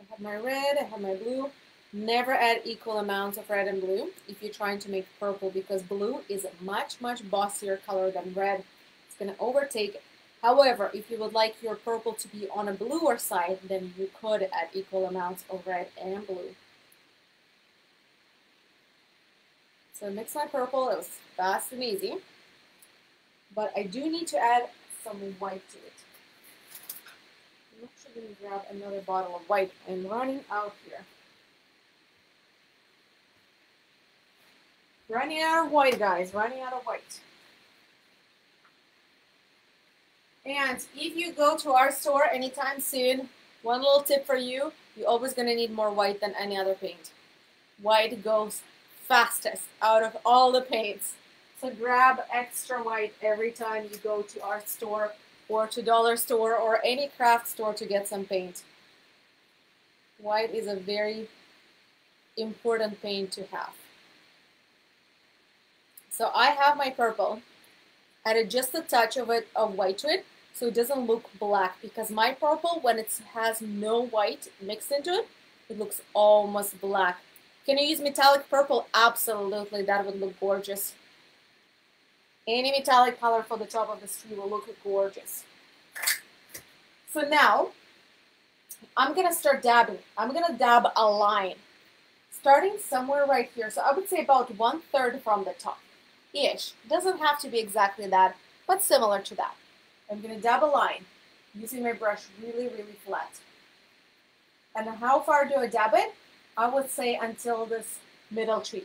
I have my red, I have my blue. Never add equal amounts of red and blue if you're trying to make purple because blue is a much, much bossier color than red. It's going to overtake. However, if you would like your purple to be on a bluer side, then you could add equal amounts of red and blue. So mix my purple. It was fast and easy. But I do need to add some white to it. I'm actually going to grab another bottle of white. I'm running out here. Running out of white, guys. Running out of white. And if you go to our store anytime soon, one little tip for you, you're always going to need more white than any other paint. white goes fastest out of all the paints. So grab extra white every time you go to our store or to dollar store or any craft store to get some paint. White is a very important paint to have. So I have my purple. Added just a touch of it of white to it so it doesn't look black because my purple when it has no white mixed into it it looks almost black. Can you use metallic purple? Absolutely that would look gorgeous. Any metallic color for the top of the tree will look gorgeous. So now I'm gonna start dabbing. I'm gonna dab a line starting somewhere right here. So I would say about one third from the top ish. Doesn't have to be exactly that, but similar to that. I'm going to dab a line using my brush really, really flat. And how far do I dab it? I would say until this middle tree.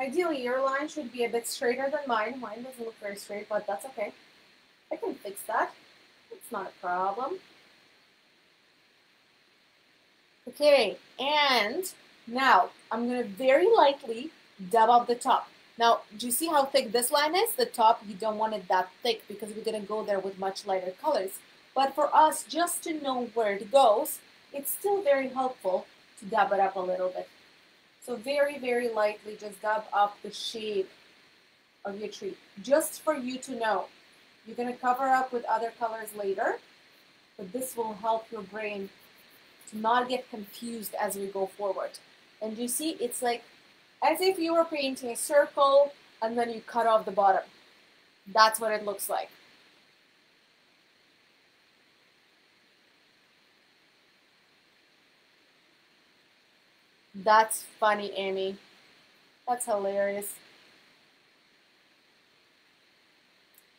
Ideally, your line should be a bit straighter than mine. Mine doesn't look very straight, but that's okay. I can fix that. It's not a problem. Okay, and now I'm going to very lightly dab up the top. Now, do you see how thick this line is? The top, you don't want it that thick because we're going to go there with much lighter colors. But for us, just to know where it goes, it's still very helpful to dab it up a little bit. So very, very lightly just dab up the shape of your tree, just for you to know. You're going to cover up with other colors later, but this will help your brain to not get confused as we go forward. And you see, it's like as if you were painting a circle and then you cut off the bottom. That's what it looks like. That's funny, Amy. That's hilarious.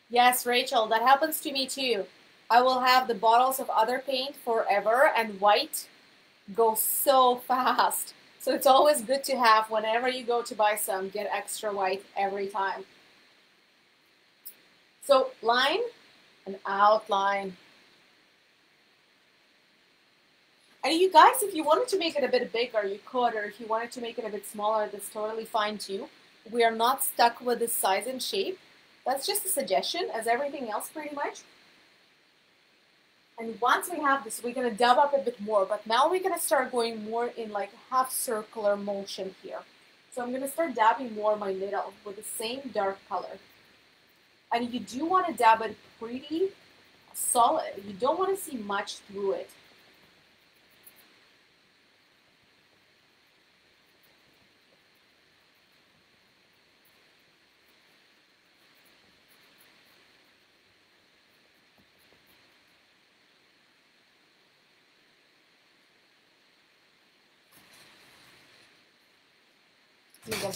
Yes, Rachel, that happens to me too. I will have the bottles of other paint forever and white go so fast. So it's always good to have whenever you go to buy some, get extra white every time. So line and outline. And you guys, if you wanted to make it a bit bigger, you could, or if you wanted to make it a bit smaller, that's totally fine too. We are not stuck with the size and shape. That's just a suggestion, as everything else pretty much. And once we have this, we're going to dab up a bit more, but now we're to start going more in like half circular motion here. So I'm to start dabbing more my middle with the same dark color. And you do want to dab it pretty solid. You don't want to see much through it.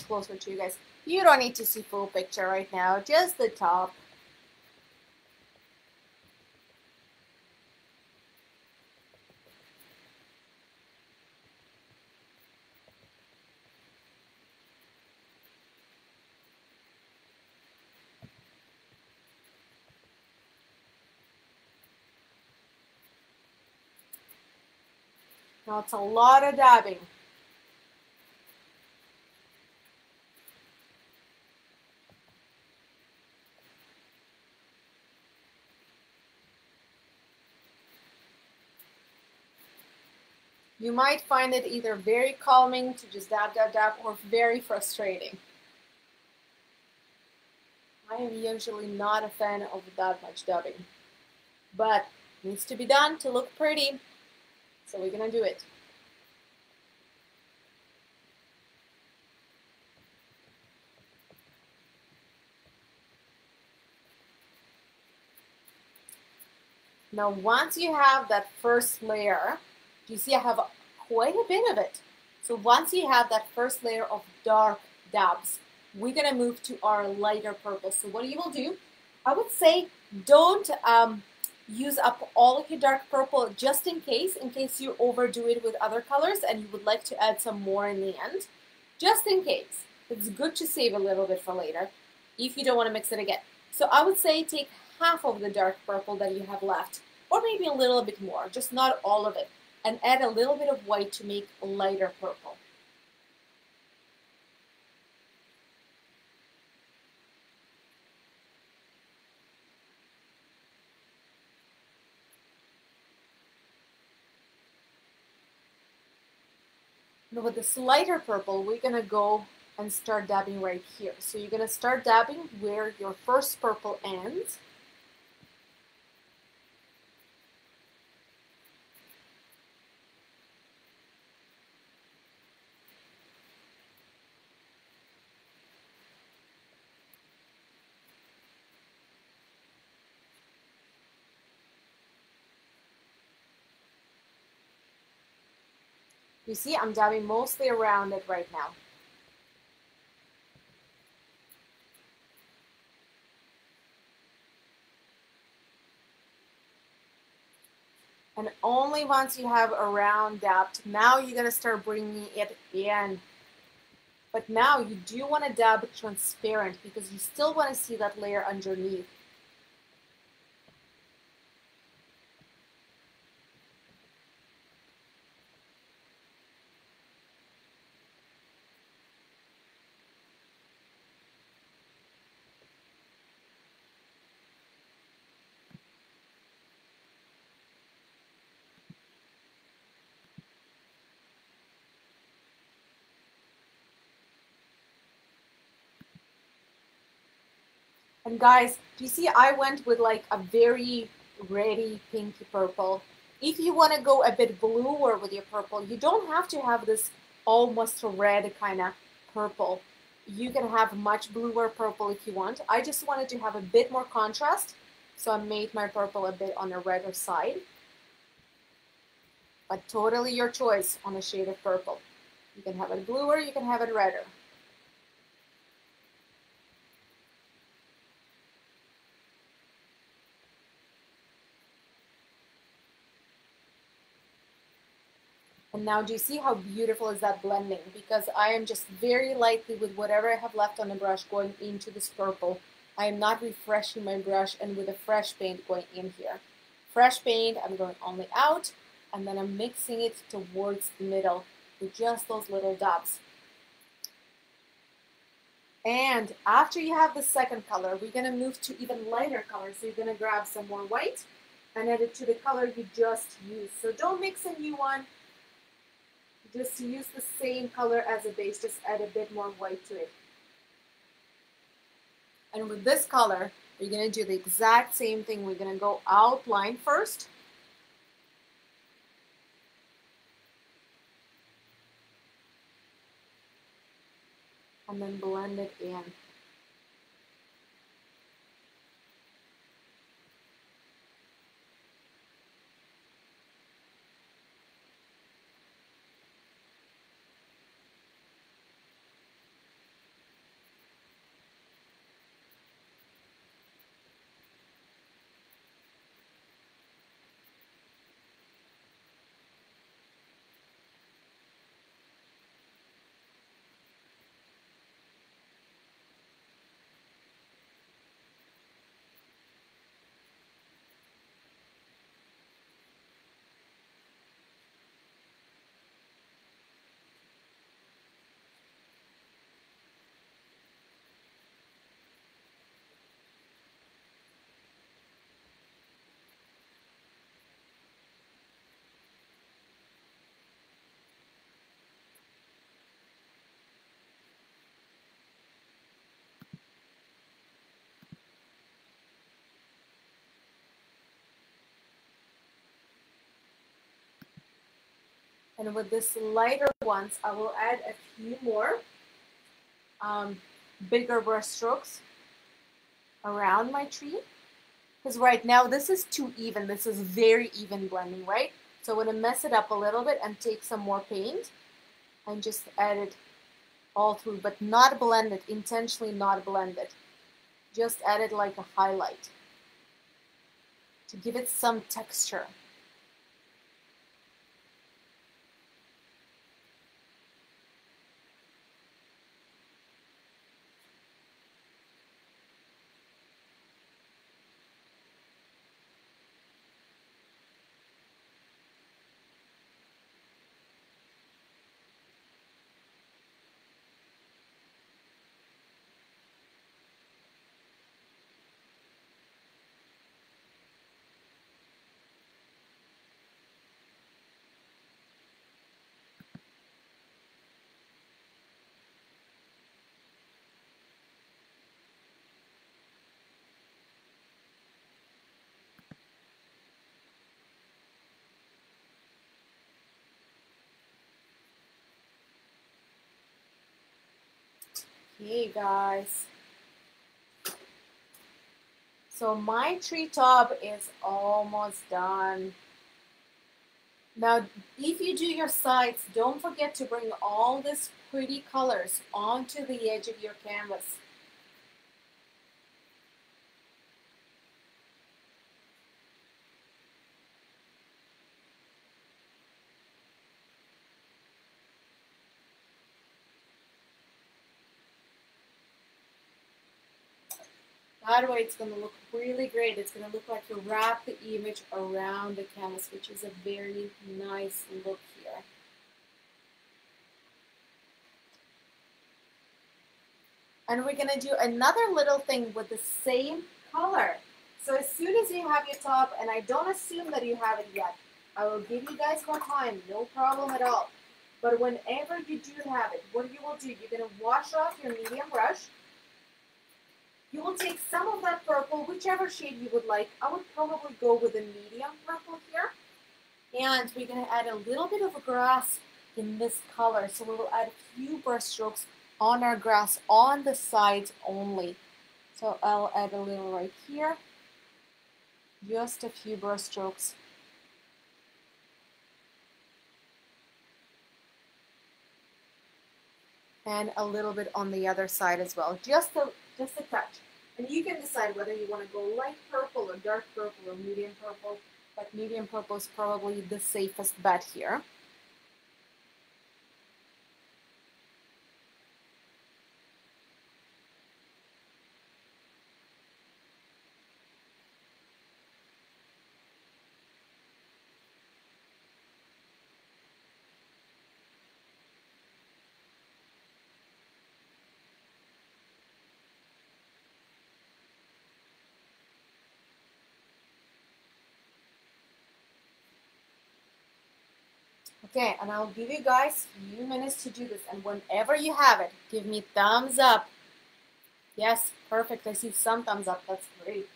Closer to you guys. You don't need to see full picture right now, just the top. Now it's a lot of dabbing. You might find it either very calming to just dab, dab, dab, or very frustrating. I am usually not a fan of that much dabbing, but needs to be done to look pretty, so we're gonna do it. Now, once you have that first layer, you see I have quite a bit of it. So once you have that first layer of dark dabs, we're going to move to our lighter purple. So what you will do, I would say don't um, use up all of your dark purple just in case, in case you overdo it with other colors and you would like to add some more in the end, just in case. it's good to save a little bit for later if you don't want to mix it again. So I would say take half of the dark purple that you have left, or maybe a little bit more, just not all of it, and add a little bit of white to make lighter purple. Now with this lighter purple, we're gonna go and start dabbing right here. So you're gonna start dabbing where your first purple ends. You see, I'm dabbing mostly around it right now. And only once you have a round dabbed, now you're to start bringing it in. But now you do want to dab transparent because you still want to see that layer underneath. And guys, you see I went with like a very ready pinky purple. If you want to go a bit bluer with your purple, you don't have to have this almost red kind of purple. You can have much bluer purple if you want. I just wanted to have a bit more contrast, so I made my purple a bit on the redder side. But totally your choice on a shade of purple. You can have it bluer, you can have it redder. And now do you see how beautiful is that blending? Because I am just very lightly with whatever I have left on the brush going into this purple. I am not refreshing my brush and with a fresh paint going in here. Fresh paint, I'm going only out and then I'm mixing it towards the middle with just those little dots. And after you have the second color, we're gonna move to even lighter color. So you're gonna grab some more white and add it to the color you just used. So don't mix a new one just use the same color as a base, just add a bit more white to it. And with this color, we're going to do the exact same thing. We're going to go outline first. And then blend it in. And with this lighter ones, I will add a few more um, bigger brush strokes around my tree. Because right now this is too even. This is very even blending, right? So I'm going to mess it up a little bit and take some more paint and just add it all through, but not blend it, intentionally not blend it. Just add it like a highlight to give it some texture. Okay, guys. So my treetop is almost done. Now, if you do your sides, don't forget to bring all these pretty colors onto the edge of your canvas. Way it's going to look really great. It's going to look like you wrap the image around the canvas, which is a very nice look here. And we're going to do another little thing with the same color. So as soon as you have your top, and I don't assume that you have it yet, I will give you guys more time, no problem at all. But whenever you do have it, what you will do, you're going to wash off your medium brush, you will take some of that purple, whichever shade you would like. I would probably go with a medium purple here. And we're going to add a little bit of grass in this color. So we will add a few brush strokes on our grass on the sides only. So I'll add a little right here. Just a few brush strokes. And a little bit on the other side as well. Just a, just a touch. And you can decide whether you want to go light purple or dark purple or medium purple, but medium purple is probably the safest bet here. Okay, and I'll give you guys a few minutes to do this. And whenever you have it, give me thumbs up. Yes, perfect. I see some thumbs up. That's great.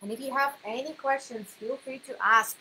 And if you have any questions, feel free to ask.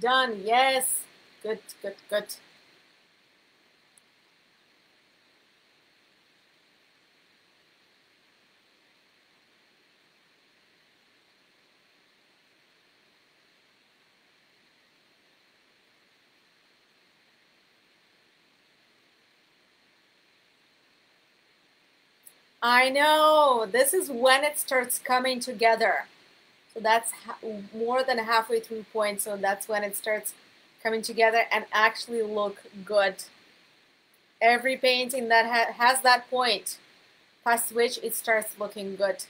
Done. Yes. Good, good, good. I know. This is when it starts coming together. So that's more than halfway through point. So that's when it starts coming together and actually look good. Every painting that ha has that point past which it starts looking good.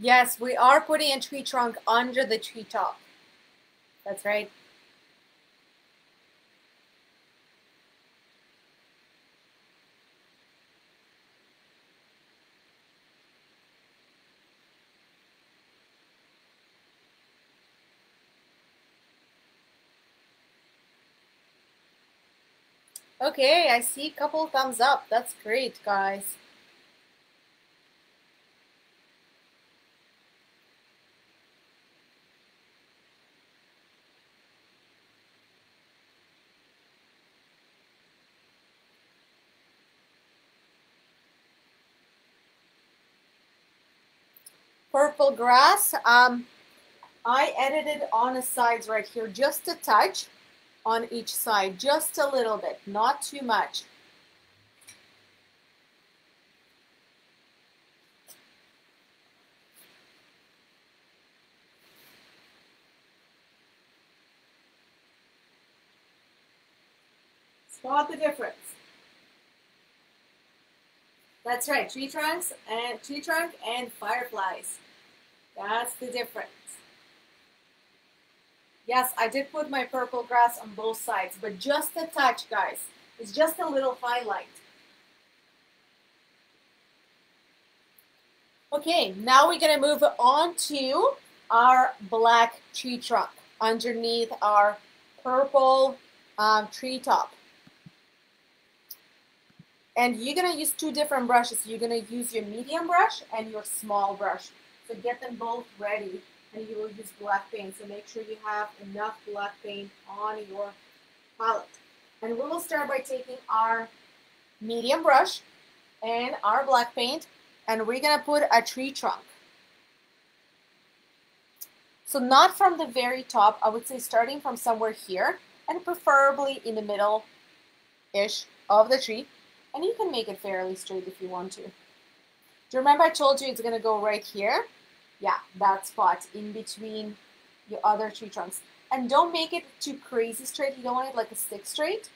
Yes, we are putting a tree trunk under the tree top. That's right. Okay, I see a couple thumbs up. That's great, guys. Purple grass. Um, I edited on the sides right here, just a touch on each side, just a little bit, not too much. Spot the difference. That's right, tree trunks and tree trunk and fireflies. That's the difference. Yes, I did put my purple grass on both sides, but just a touch, guys. It's just a little highlight. Okay, now we're gonna move on to our black tree trunk underneath our purple um, tree top. And you're gonna use two different brushes. You're gonna use your medium brush and your small brush. So get them both ready and you will use black paint. So make sure you have enough black paint on your palette. And we will start by taking our medium brush and our black paint and we're gonna put a tree trunk. So not from the very top, I would say starting from somewhere here and preferably in the middle-ish of the tree and you can make it fairly straight if you want to. Do you remember I told you it's going to go right here? Yeah, that spot in between your other tree trunks. And don't make it too crazy straight. You don't want it like a stick straight.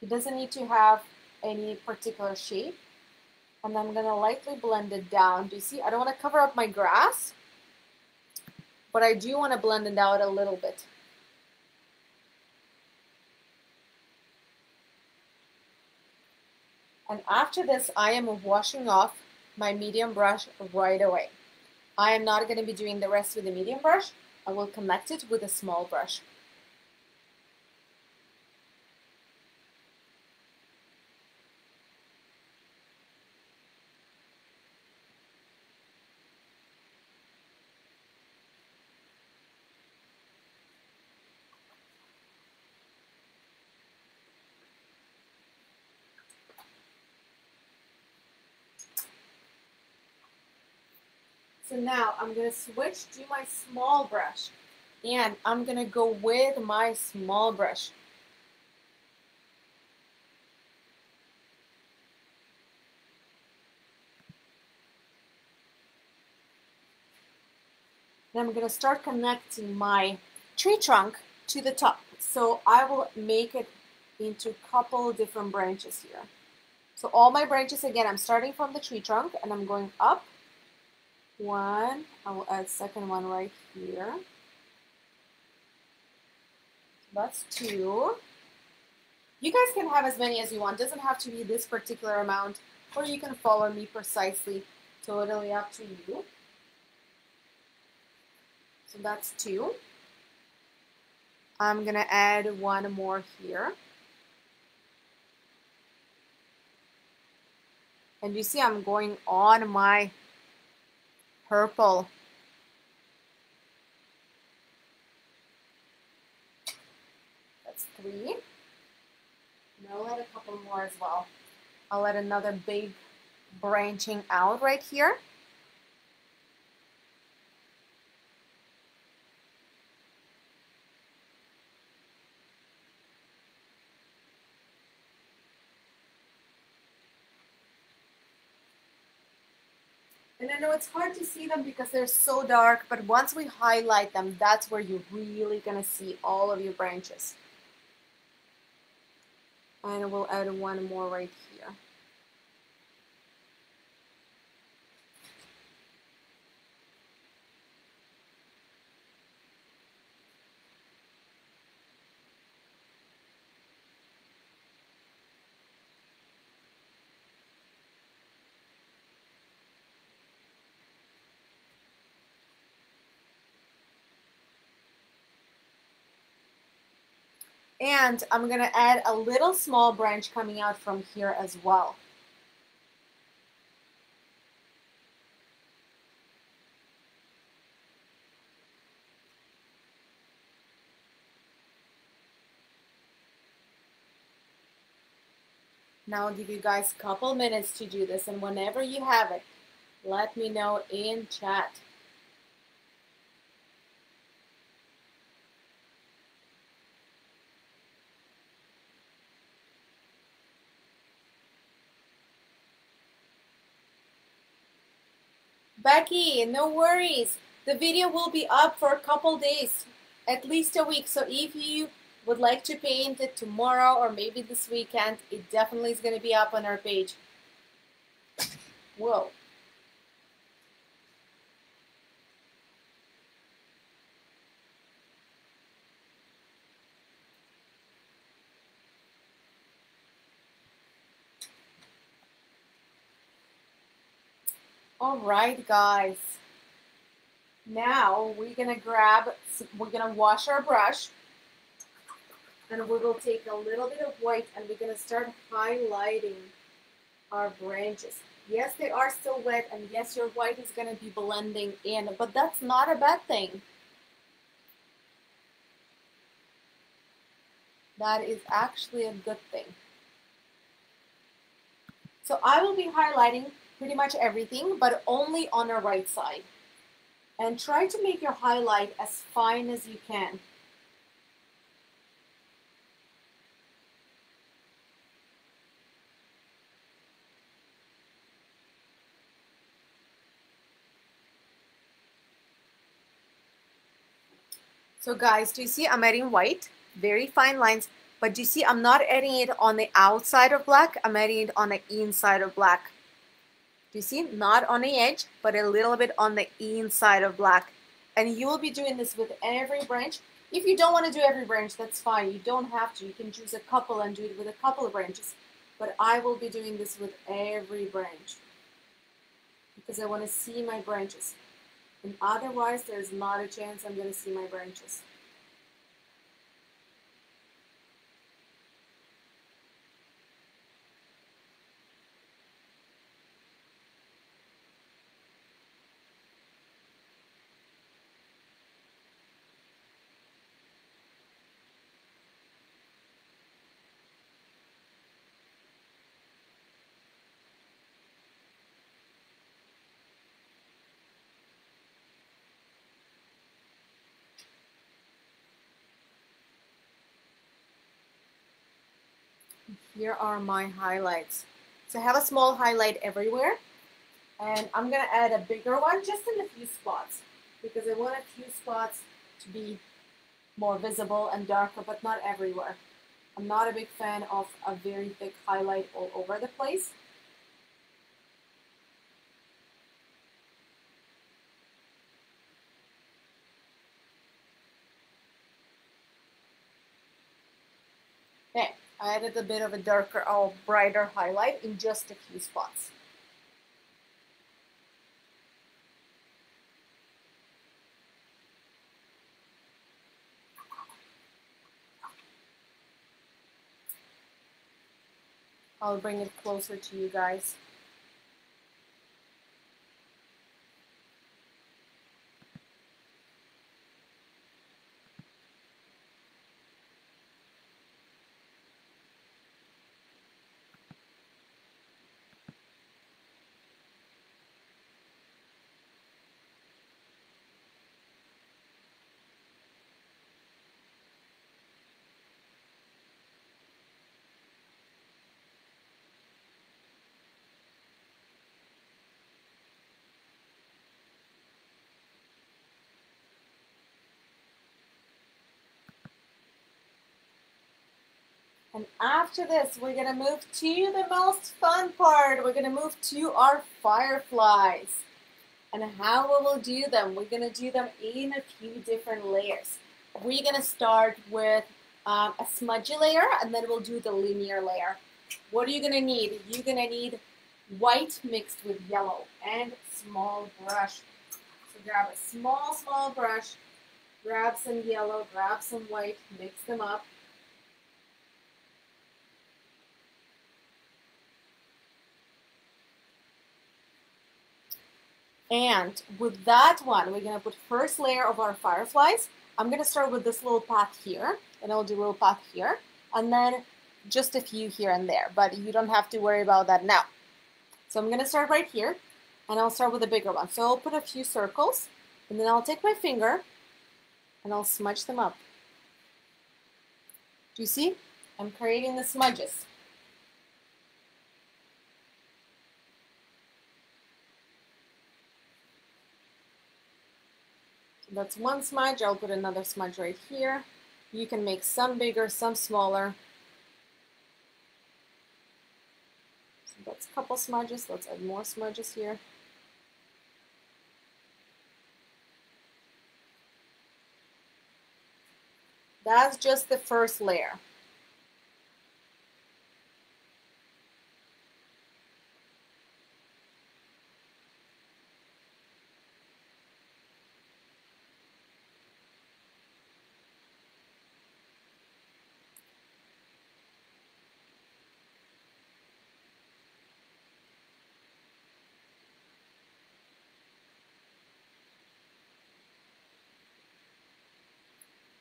It doesn't need to have any particular shape. And I'm going to lightly blend it down. Do you see? I don't want to cover up my grass, but I do want to blend it out a little bit. And after this, I am washing off my medium brush right away. I am not going to be doing the rest with the medium brush. I will connect it with a small brush. So now I'm going to switch to my small brush and I'm going to go with my small brush. Then I'm going to start connecting my tree trunk to the top. So I will make it into a couple different branches here. So all my branches, again, I'm starting from the tree trunk and I'm going up one. I will add second one right here. That's two. You guys can have as many as you want. Doesn't have to be this particular amount, or you can follow me precisely. Totally up to you. So that's two. I'm gonna add one more here. And you see I'm going on my purple. That's three. And I'll add a couple more as well. I'll add another big branching out right here. Know it's hard to see them because they're so dark, but once we highlight them, that's where you're really gonna see all of your branches. And we'll add one more right here. And I'm going to add a little small branch coming out from here as well. Now I'll give you guys a couple minutes to do this and whenever you have it, Let me know in chat. Becky, no worries. The video will be up for a couple days, at least a week. So if you would like to paint it tomorrow or maybe this weekend, it definitely is going to be up on our page. Whoa. All right, guys. Now we're gonna grab, we're gonna wash our brush and we will take a little bit of white and we're gonna start highlighting our branches. Yes, they are still wet and yes, your white is gonna be blending in, but that's not a bad thing. That is actually a good thing. So I will be highlighting pretty much everything, but only on the right side. And try to make your highlight as fine as you can. So guys, do you see I'm adding white? Very fine lines. But do you see I'm not adding it on the outside of black, I'm adding it on the inside of black. Do you see? Not on the edge, but a little bit on the inside of black. And you will be doing this with every branch. If you don't want to do every branch, that's fine. You don't have to. You can choose a couple and do it with a couple of branches. But I will be doing this with every branch because I want to see my branches. And otherwise, there's not a chance I'm going to see my branches. Here are my highlights. So I have a small highlight everywhere. And I'm going to add a bigger one just in a few spots because I want a few spots to be more visible and darker, but not everywhere. I'm not a big fan of a very thick highlight all over the place. Okay, I added a bit of a darker or brighter highlight in just a few spots. I'll bring it closer to you guys. And after this, we're going to move to the most fun part. We're going to move to our fireflies. And how we will do them, we're going to do them in a few different layers. We're going to start with um, a smudgy layer, and then we'll do the linear layer. What are you going to need? You're going to need white mixed with yellow and small brush. So grab a small, small brush, grab some yellow, grab some white, mix them up. And with that one, we're gonna put first layer of our fireflies. I'm gonna start with this little path here, and I'll do a little path here, and then just a few here and there, but you don't have to worry about that now. So I'm gonna start right here, and I'll start with the bigger one. So I'll put a few circles and then I'll take my finger and I'll smudge them up. Do you see? I'm creating the smudges. That's one smudge. I'll put another smudge right here. You can make some bigger, some smaller. So that's a couple smudges. Let's add more smudges here. That's just the first layer.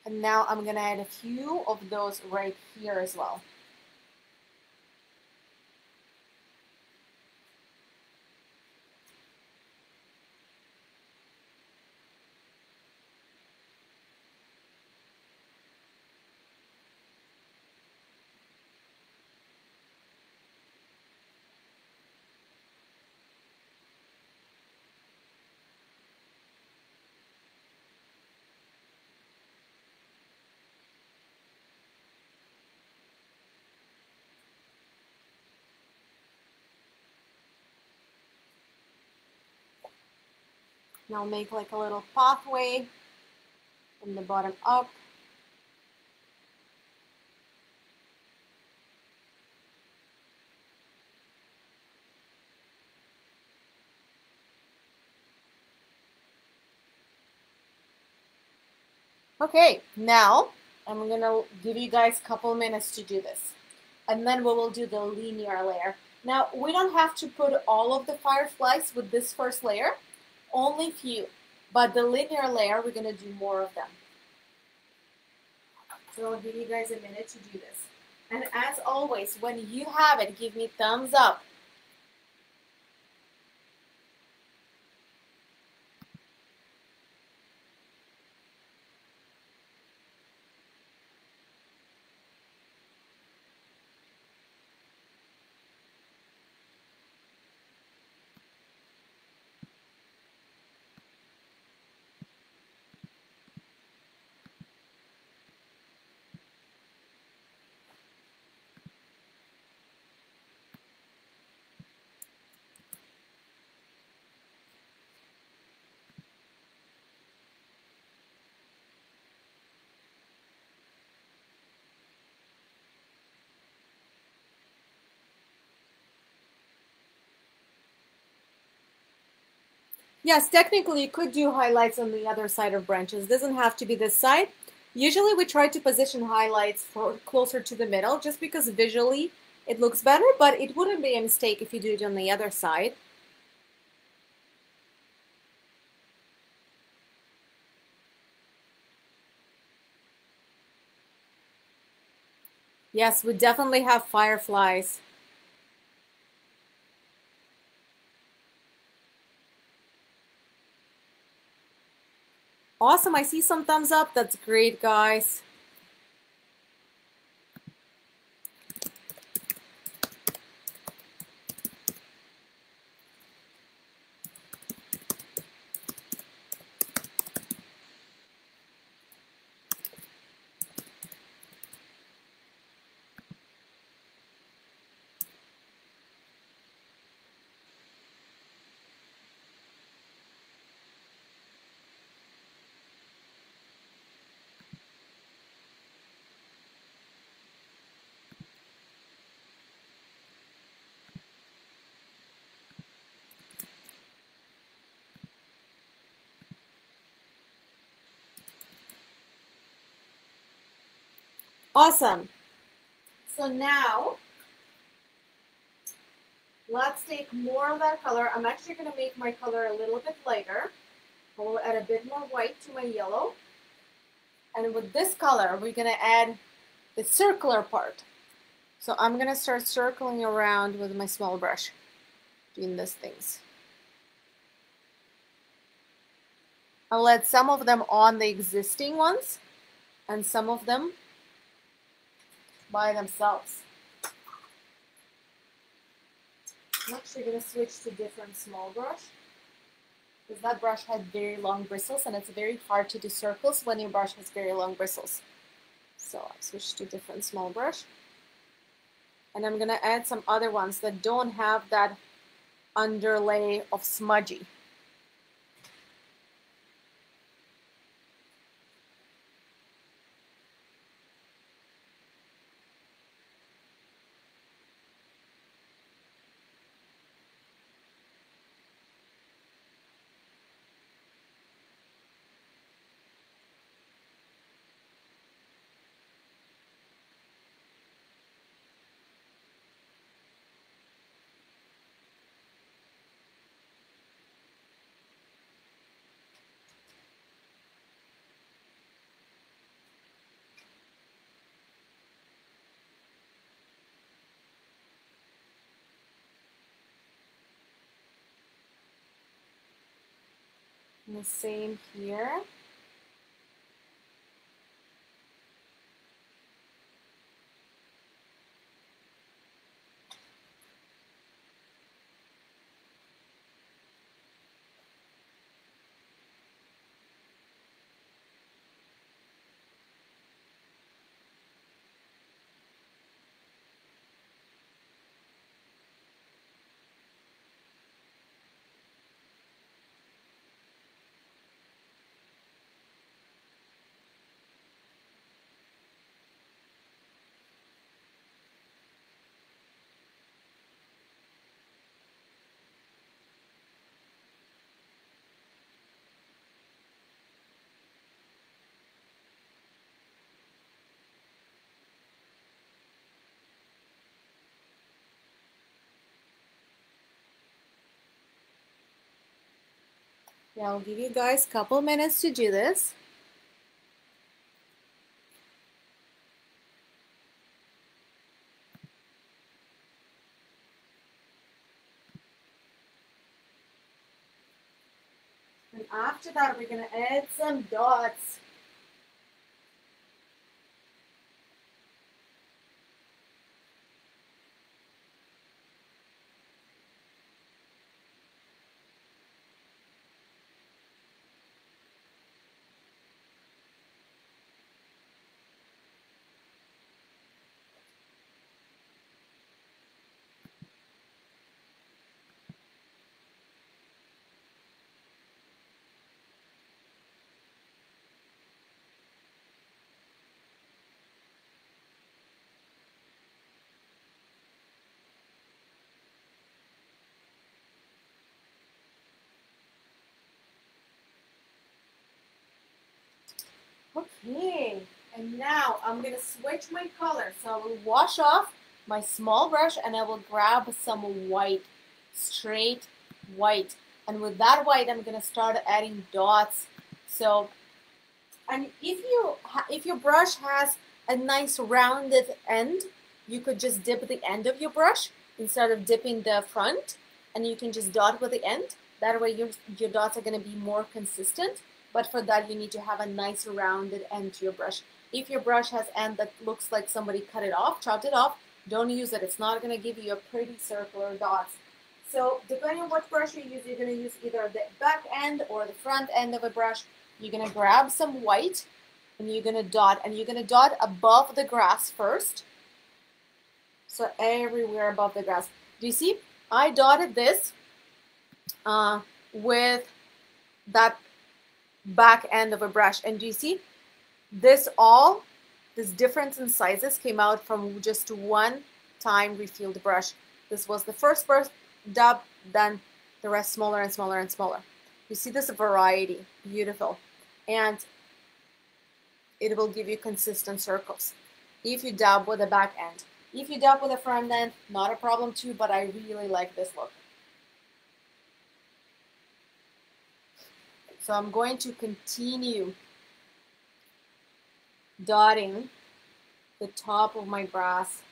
And now I'm gonna add a few of those right here as well. Now make like a little pathway from the bottom up. Okay, now I'm gonna give you guys a couple minutes to do this. And then we will do the linear layer. Now, we don't have to put all of the fireflies with this first layer only few, but the linear layer, we're going to do more of them. So I'll give you guys a minute to do this. And as always, when you have it, give me thumbs up. Yes, technically you could do highlights on the other side of branches. It doesn't have to be this side. Usually we try to position highlights for closer to the middle just because visually it looks better, but it wouldn't be a mistake if you do it on the other side. Yes, we definitely have fireflies. Awesome. I see some thumbs up. That's great, guys. Awesome. So now, let's take more of that color. I'm actually going to make my color a little bit lighter. I will add a bit more white to my yellow. And with this color, we're going to add the circular part. So I'm going to start circling around with my small brush, doing these things. I'll add some of them on the existing ones and some of them by themselves. I'm actually going to switch to different small brush because that brush had very long bristles and it's very hard to do circles when your brush has very long bristles. So I switched to different small brush. And I'm going to add some other ones that don't have that underlay of smudgy. And the same here. Yeah, I'll give you guys a couple minutes to do this. And after that, we're going to add some dots. Okay, and now I'm gonna switch my color. So I will wash off my small brush and I will grab some white, straight white. And with that white, I'm gonna start adding dots. So, and if you if your brush has a nice rounded end, you could just dip the end of your brush instead of dipping the front, and you can just dot with the end. That way, your your dots are gonna be more consistent but for that you need to have a nice rounded end to your brush. If your brush has end that looks like somebody cut it off, chopped it off, don't use it. It's not going to give you a pretty circular dots. So depending on what brush you use, you're going to use either the back end or the front end of a brush. You're going to grab some white and you're going to dot. And you're going to dot above the grass first. So everywhere above the grass. Do you see? I dotted this uh, with that back end of a brush. And do you see this all, this difference in sizes came out from just one time refilled brush. This was the first brush dub, then the rest smaller and smaller and smaller. You see this variety, beautiful. And it will give you consistent circles. If you dab with the back end. If you dab with the front end, not a problem too, but I really like this look. So I'm going to continue dotting the top of my brass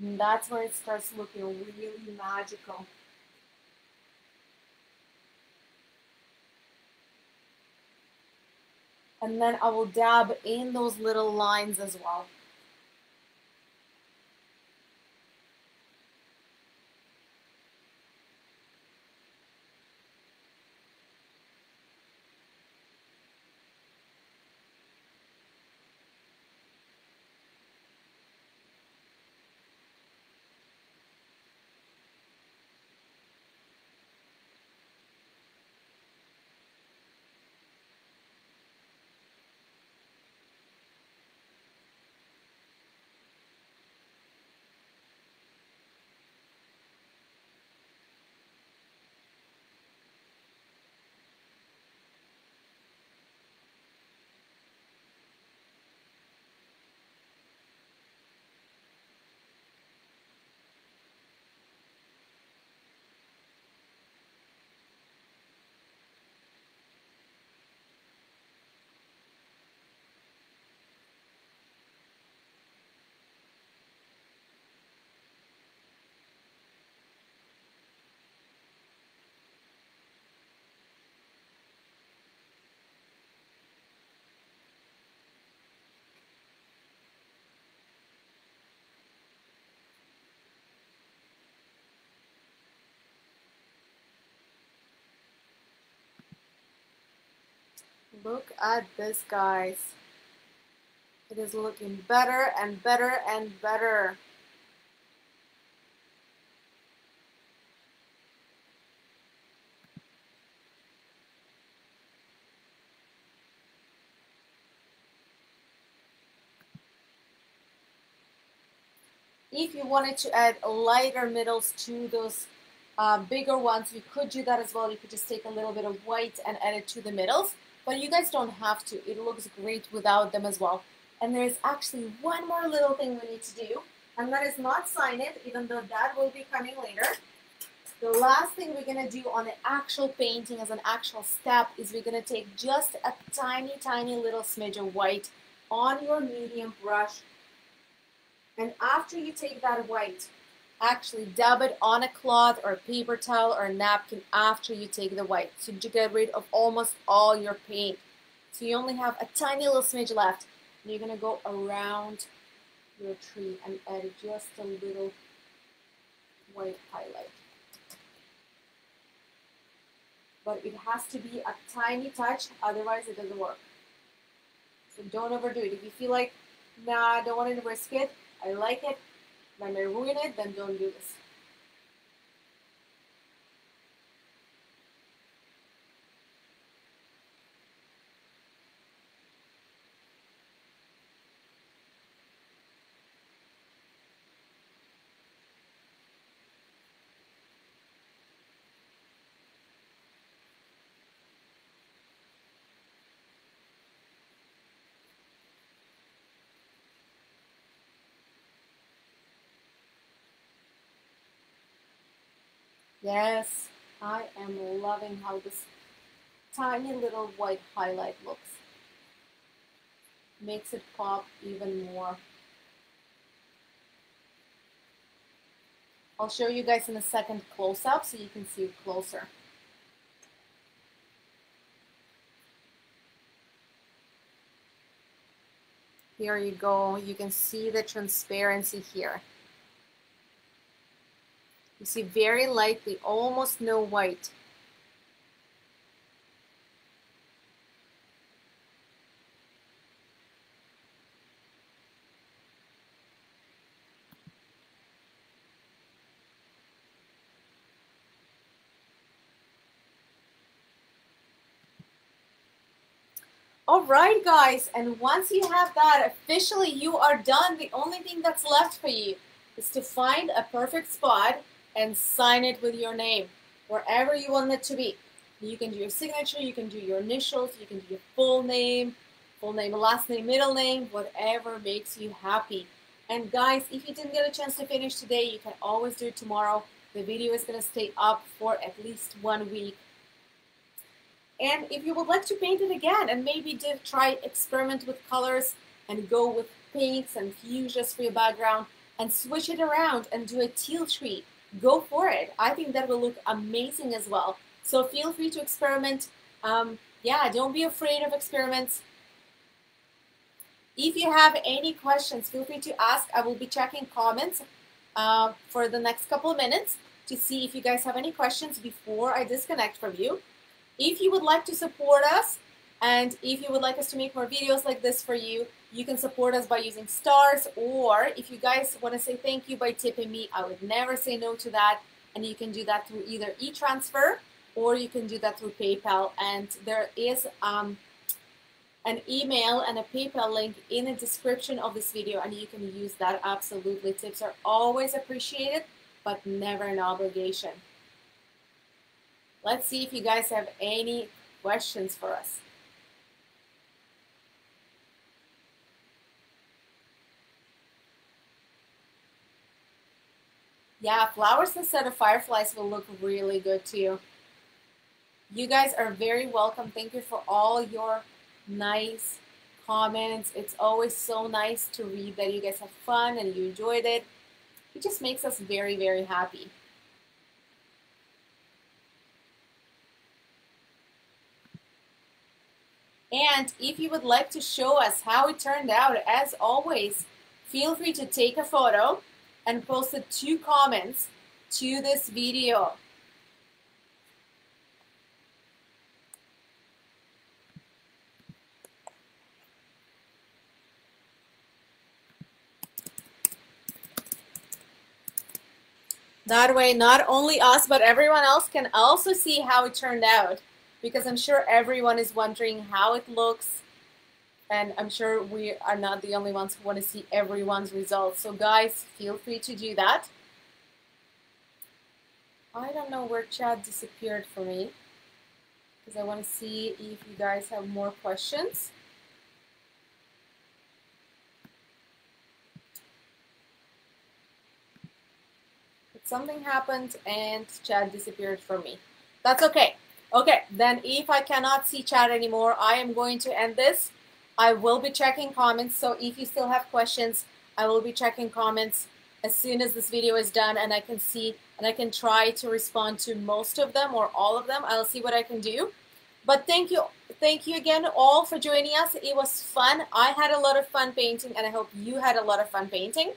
And that's where it starts looking really magical. And then I will dab in those little lines as well. Look at this, guys. It is looking better and better and better. If you wanted to add lighter middles to those uh, bigger ones, you could do that as well. You could just take a little bit of white and add it to the middles but you guys don't have to. It looks great without them as well. And there's actually one more little thing we need to do, and that is not sign it, even though that will be coming later. The last thing we're going to do on the actual painting as an actual step is we're going to take just a tiny, tiny little smidge of white on your medium brush. And after you take that white, actually dab it on a cloth or a paper towel or a napkin after you take the white so you get rid of almost all your paint. So you only have a tiny little smidge left. And you're going to go around your tree and add just a little white highlight. But it has to be a tiny touch, otherwise it doesn't work. So don't overdo it. If you feel like, nah, I don't want to risk it, I like it, I may ruin it, then don't do this. Yes, I am loving how this tiny little white highlight looks. Makes it pop even more. I'll show you guys in a second close-up so you can see it closer. Here you go. You can see the transparency here. You see very lightly, almost no white. All right, guys, and once you have that, officially you are done. The only thing that's left for you is to find a perfect spot and sign it with your name wherever you want it to be. You can do your signature, you can do your initials, you can do your full name, full name, last name, middle name, whatever makes you happy. And guys, if you didn't get a chance to finish today, you can always do it tomorrow. The video is going to stay up for at least one week. And if you would like to paint it again and maybe try experiment with colors and go with paints and fuchsias for your background, and switch it around and do a teal tree, go for it. I think that will look amazing as well. So feel free to experiment. Um, yeah, don't be afraid of experiments. If you have any questions, feel free to ask. I will be checking comments uh, for the next couple of minutes to see if you guys have any questions before I disconnect from you. If you would like to support us, and if you would like us to make more videos like this for you, you can support us by using stars, or if you guys want to say thank you by tipping me, I would never say no to that. And you can do that through either e-transfer or you can do that through PayPal. And there is um, an email and a PayPal link in the description of this video, and you can use that absolutely. Tips are always appreciated, but never an obligation. Let's see if you guys have any questions for us. Yeah, flowers instead of fireflies will look really good too. You guys are very welcome. Thank you for all your nice comments. It's always so nice to read that you guys have fun and you enjoyed it. It just makes us very, very happy. And if you would like to show us how it turned out, as always, feel free to take a photo and posted to comments to this video. That way, not only us, but everyone else can also see how it turned out because I'm sure everyone is wondering how it looks and I'm sure we are not the only ones who want to see everyone's results. So guys, feel free to do that. I don't know where chat disappeared for me because I want to see if you guys have more questions. But something happened and chat disappeared for me. That's okay. Okay, then if I cannot see chat anymore, I am going to end this. I will be checking comments, so if you still have questions, I will be checking comments as soon as this video is done and I can see and I can try to respond to most of them or all of them. I'll see what I can do. But thank you, thank you again all for joining us. It was fun. I had a lot of fun painting and I hope you had a lot of fun painting.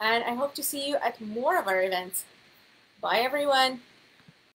And I hope to see you at more of our events. Bye everyone.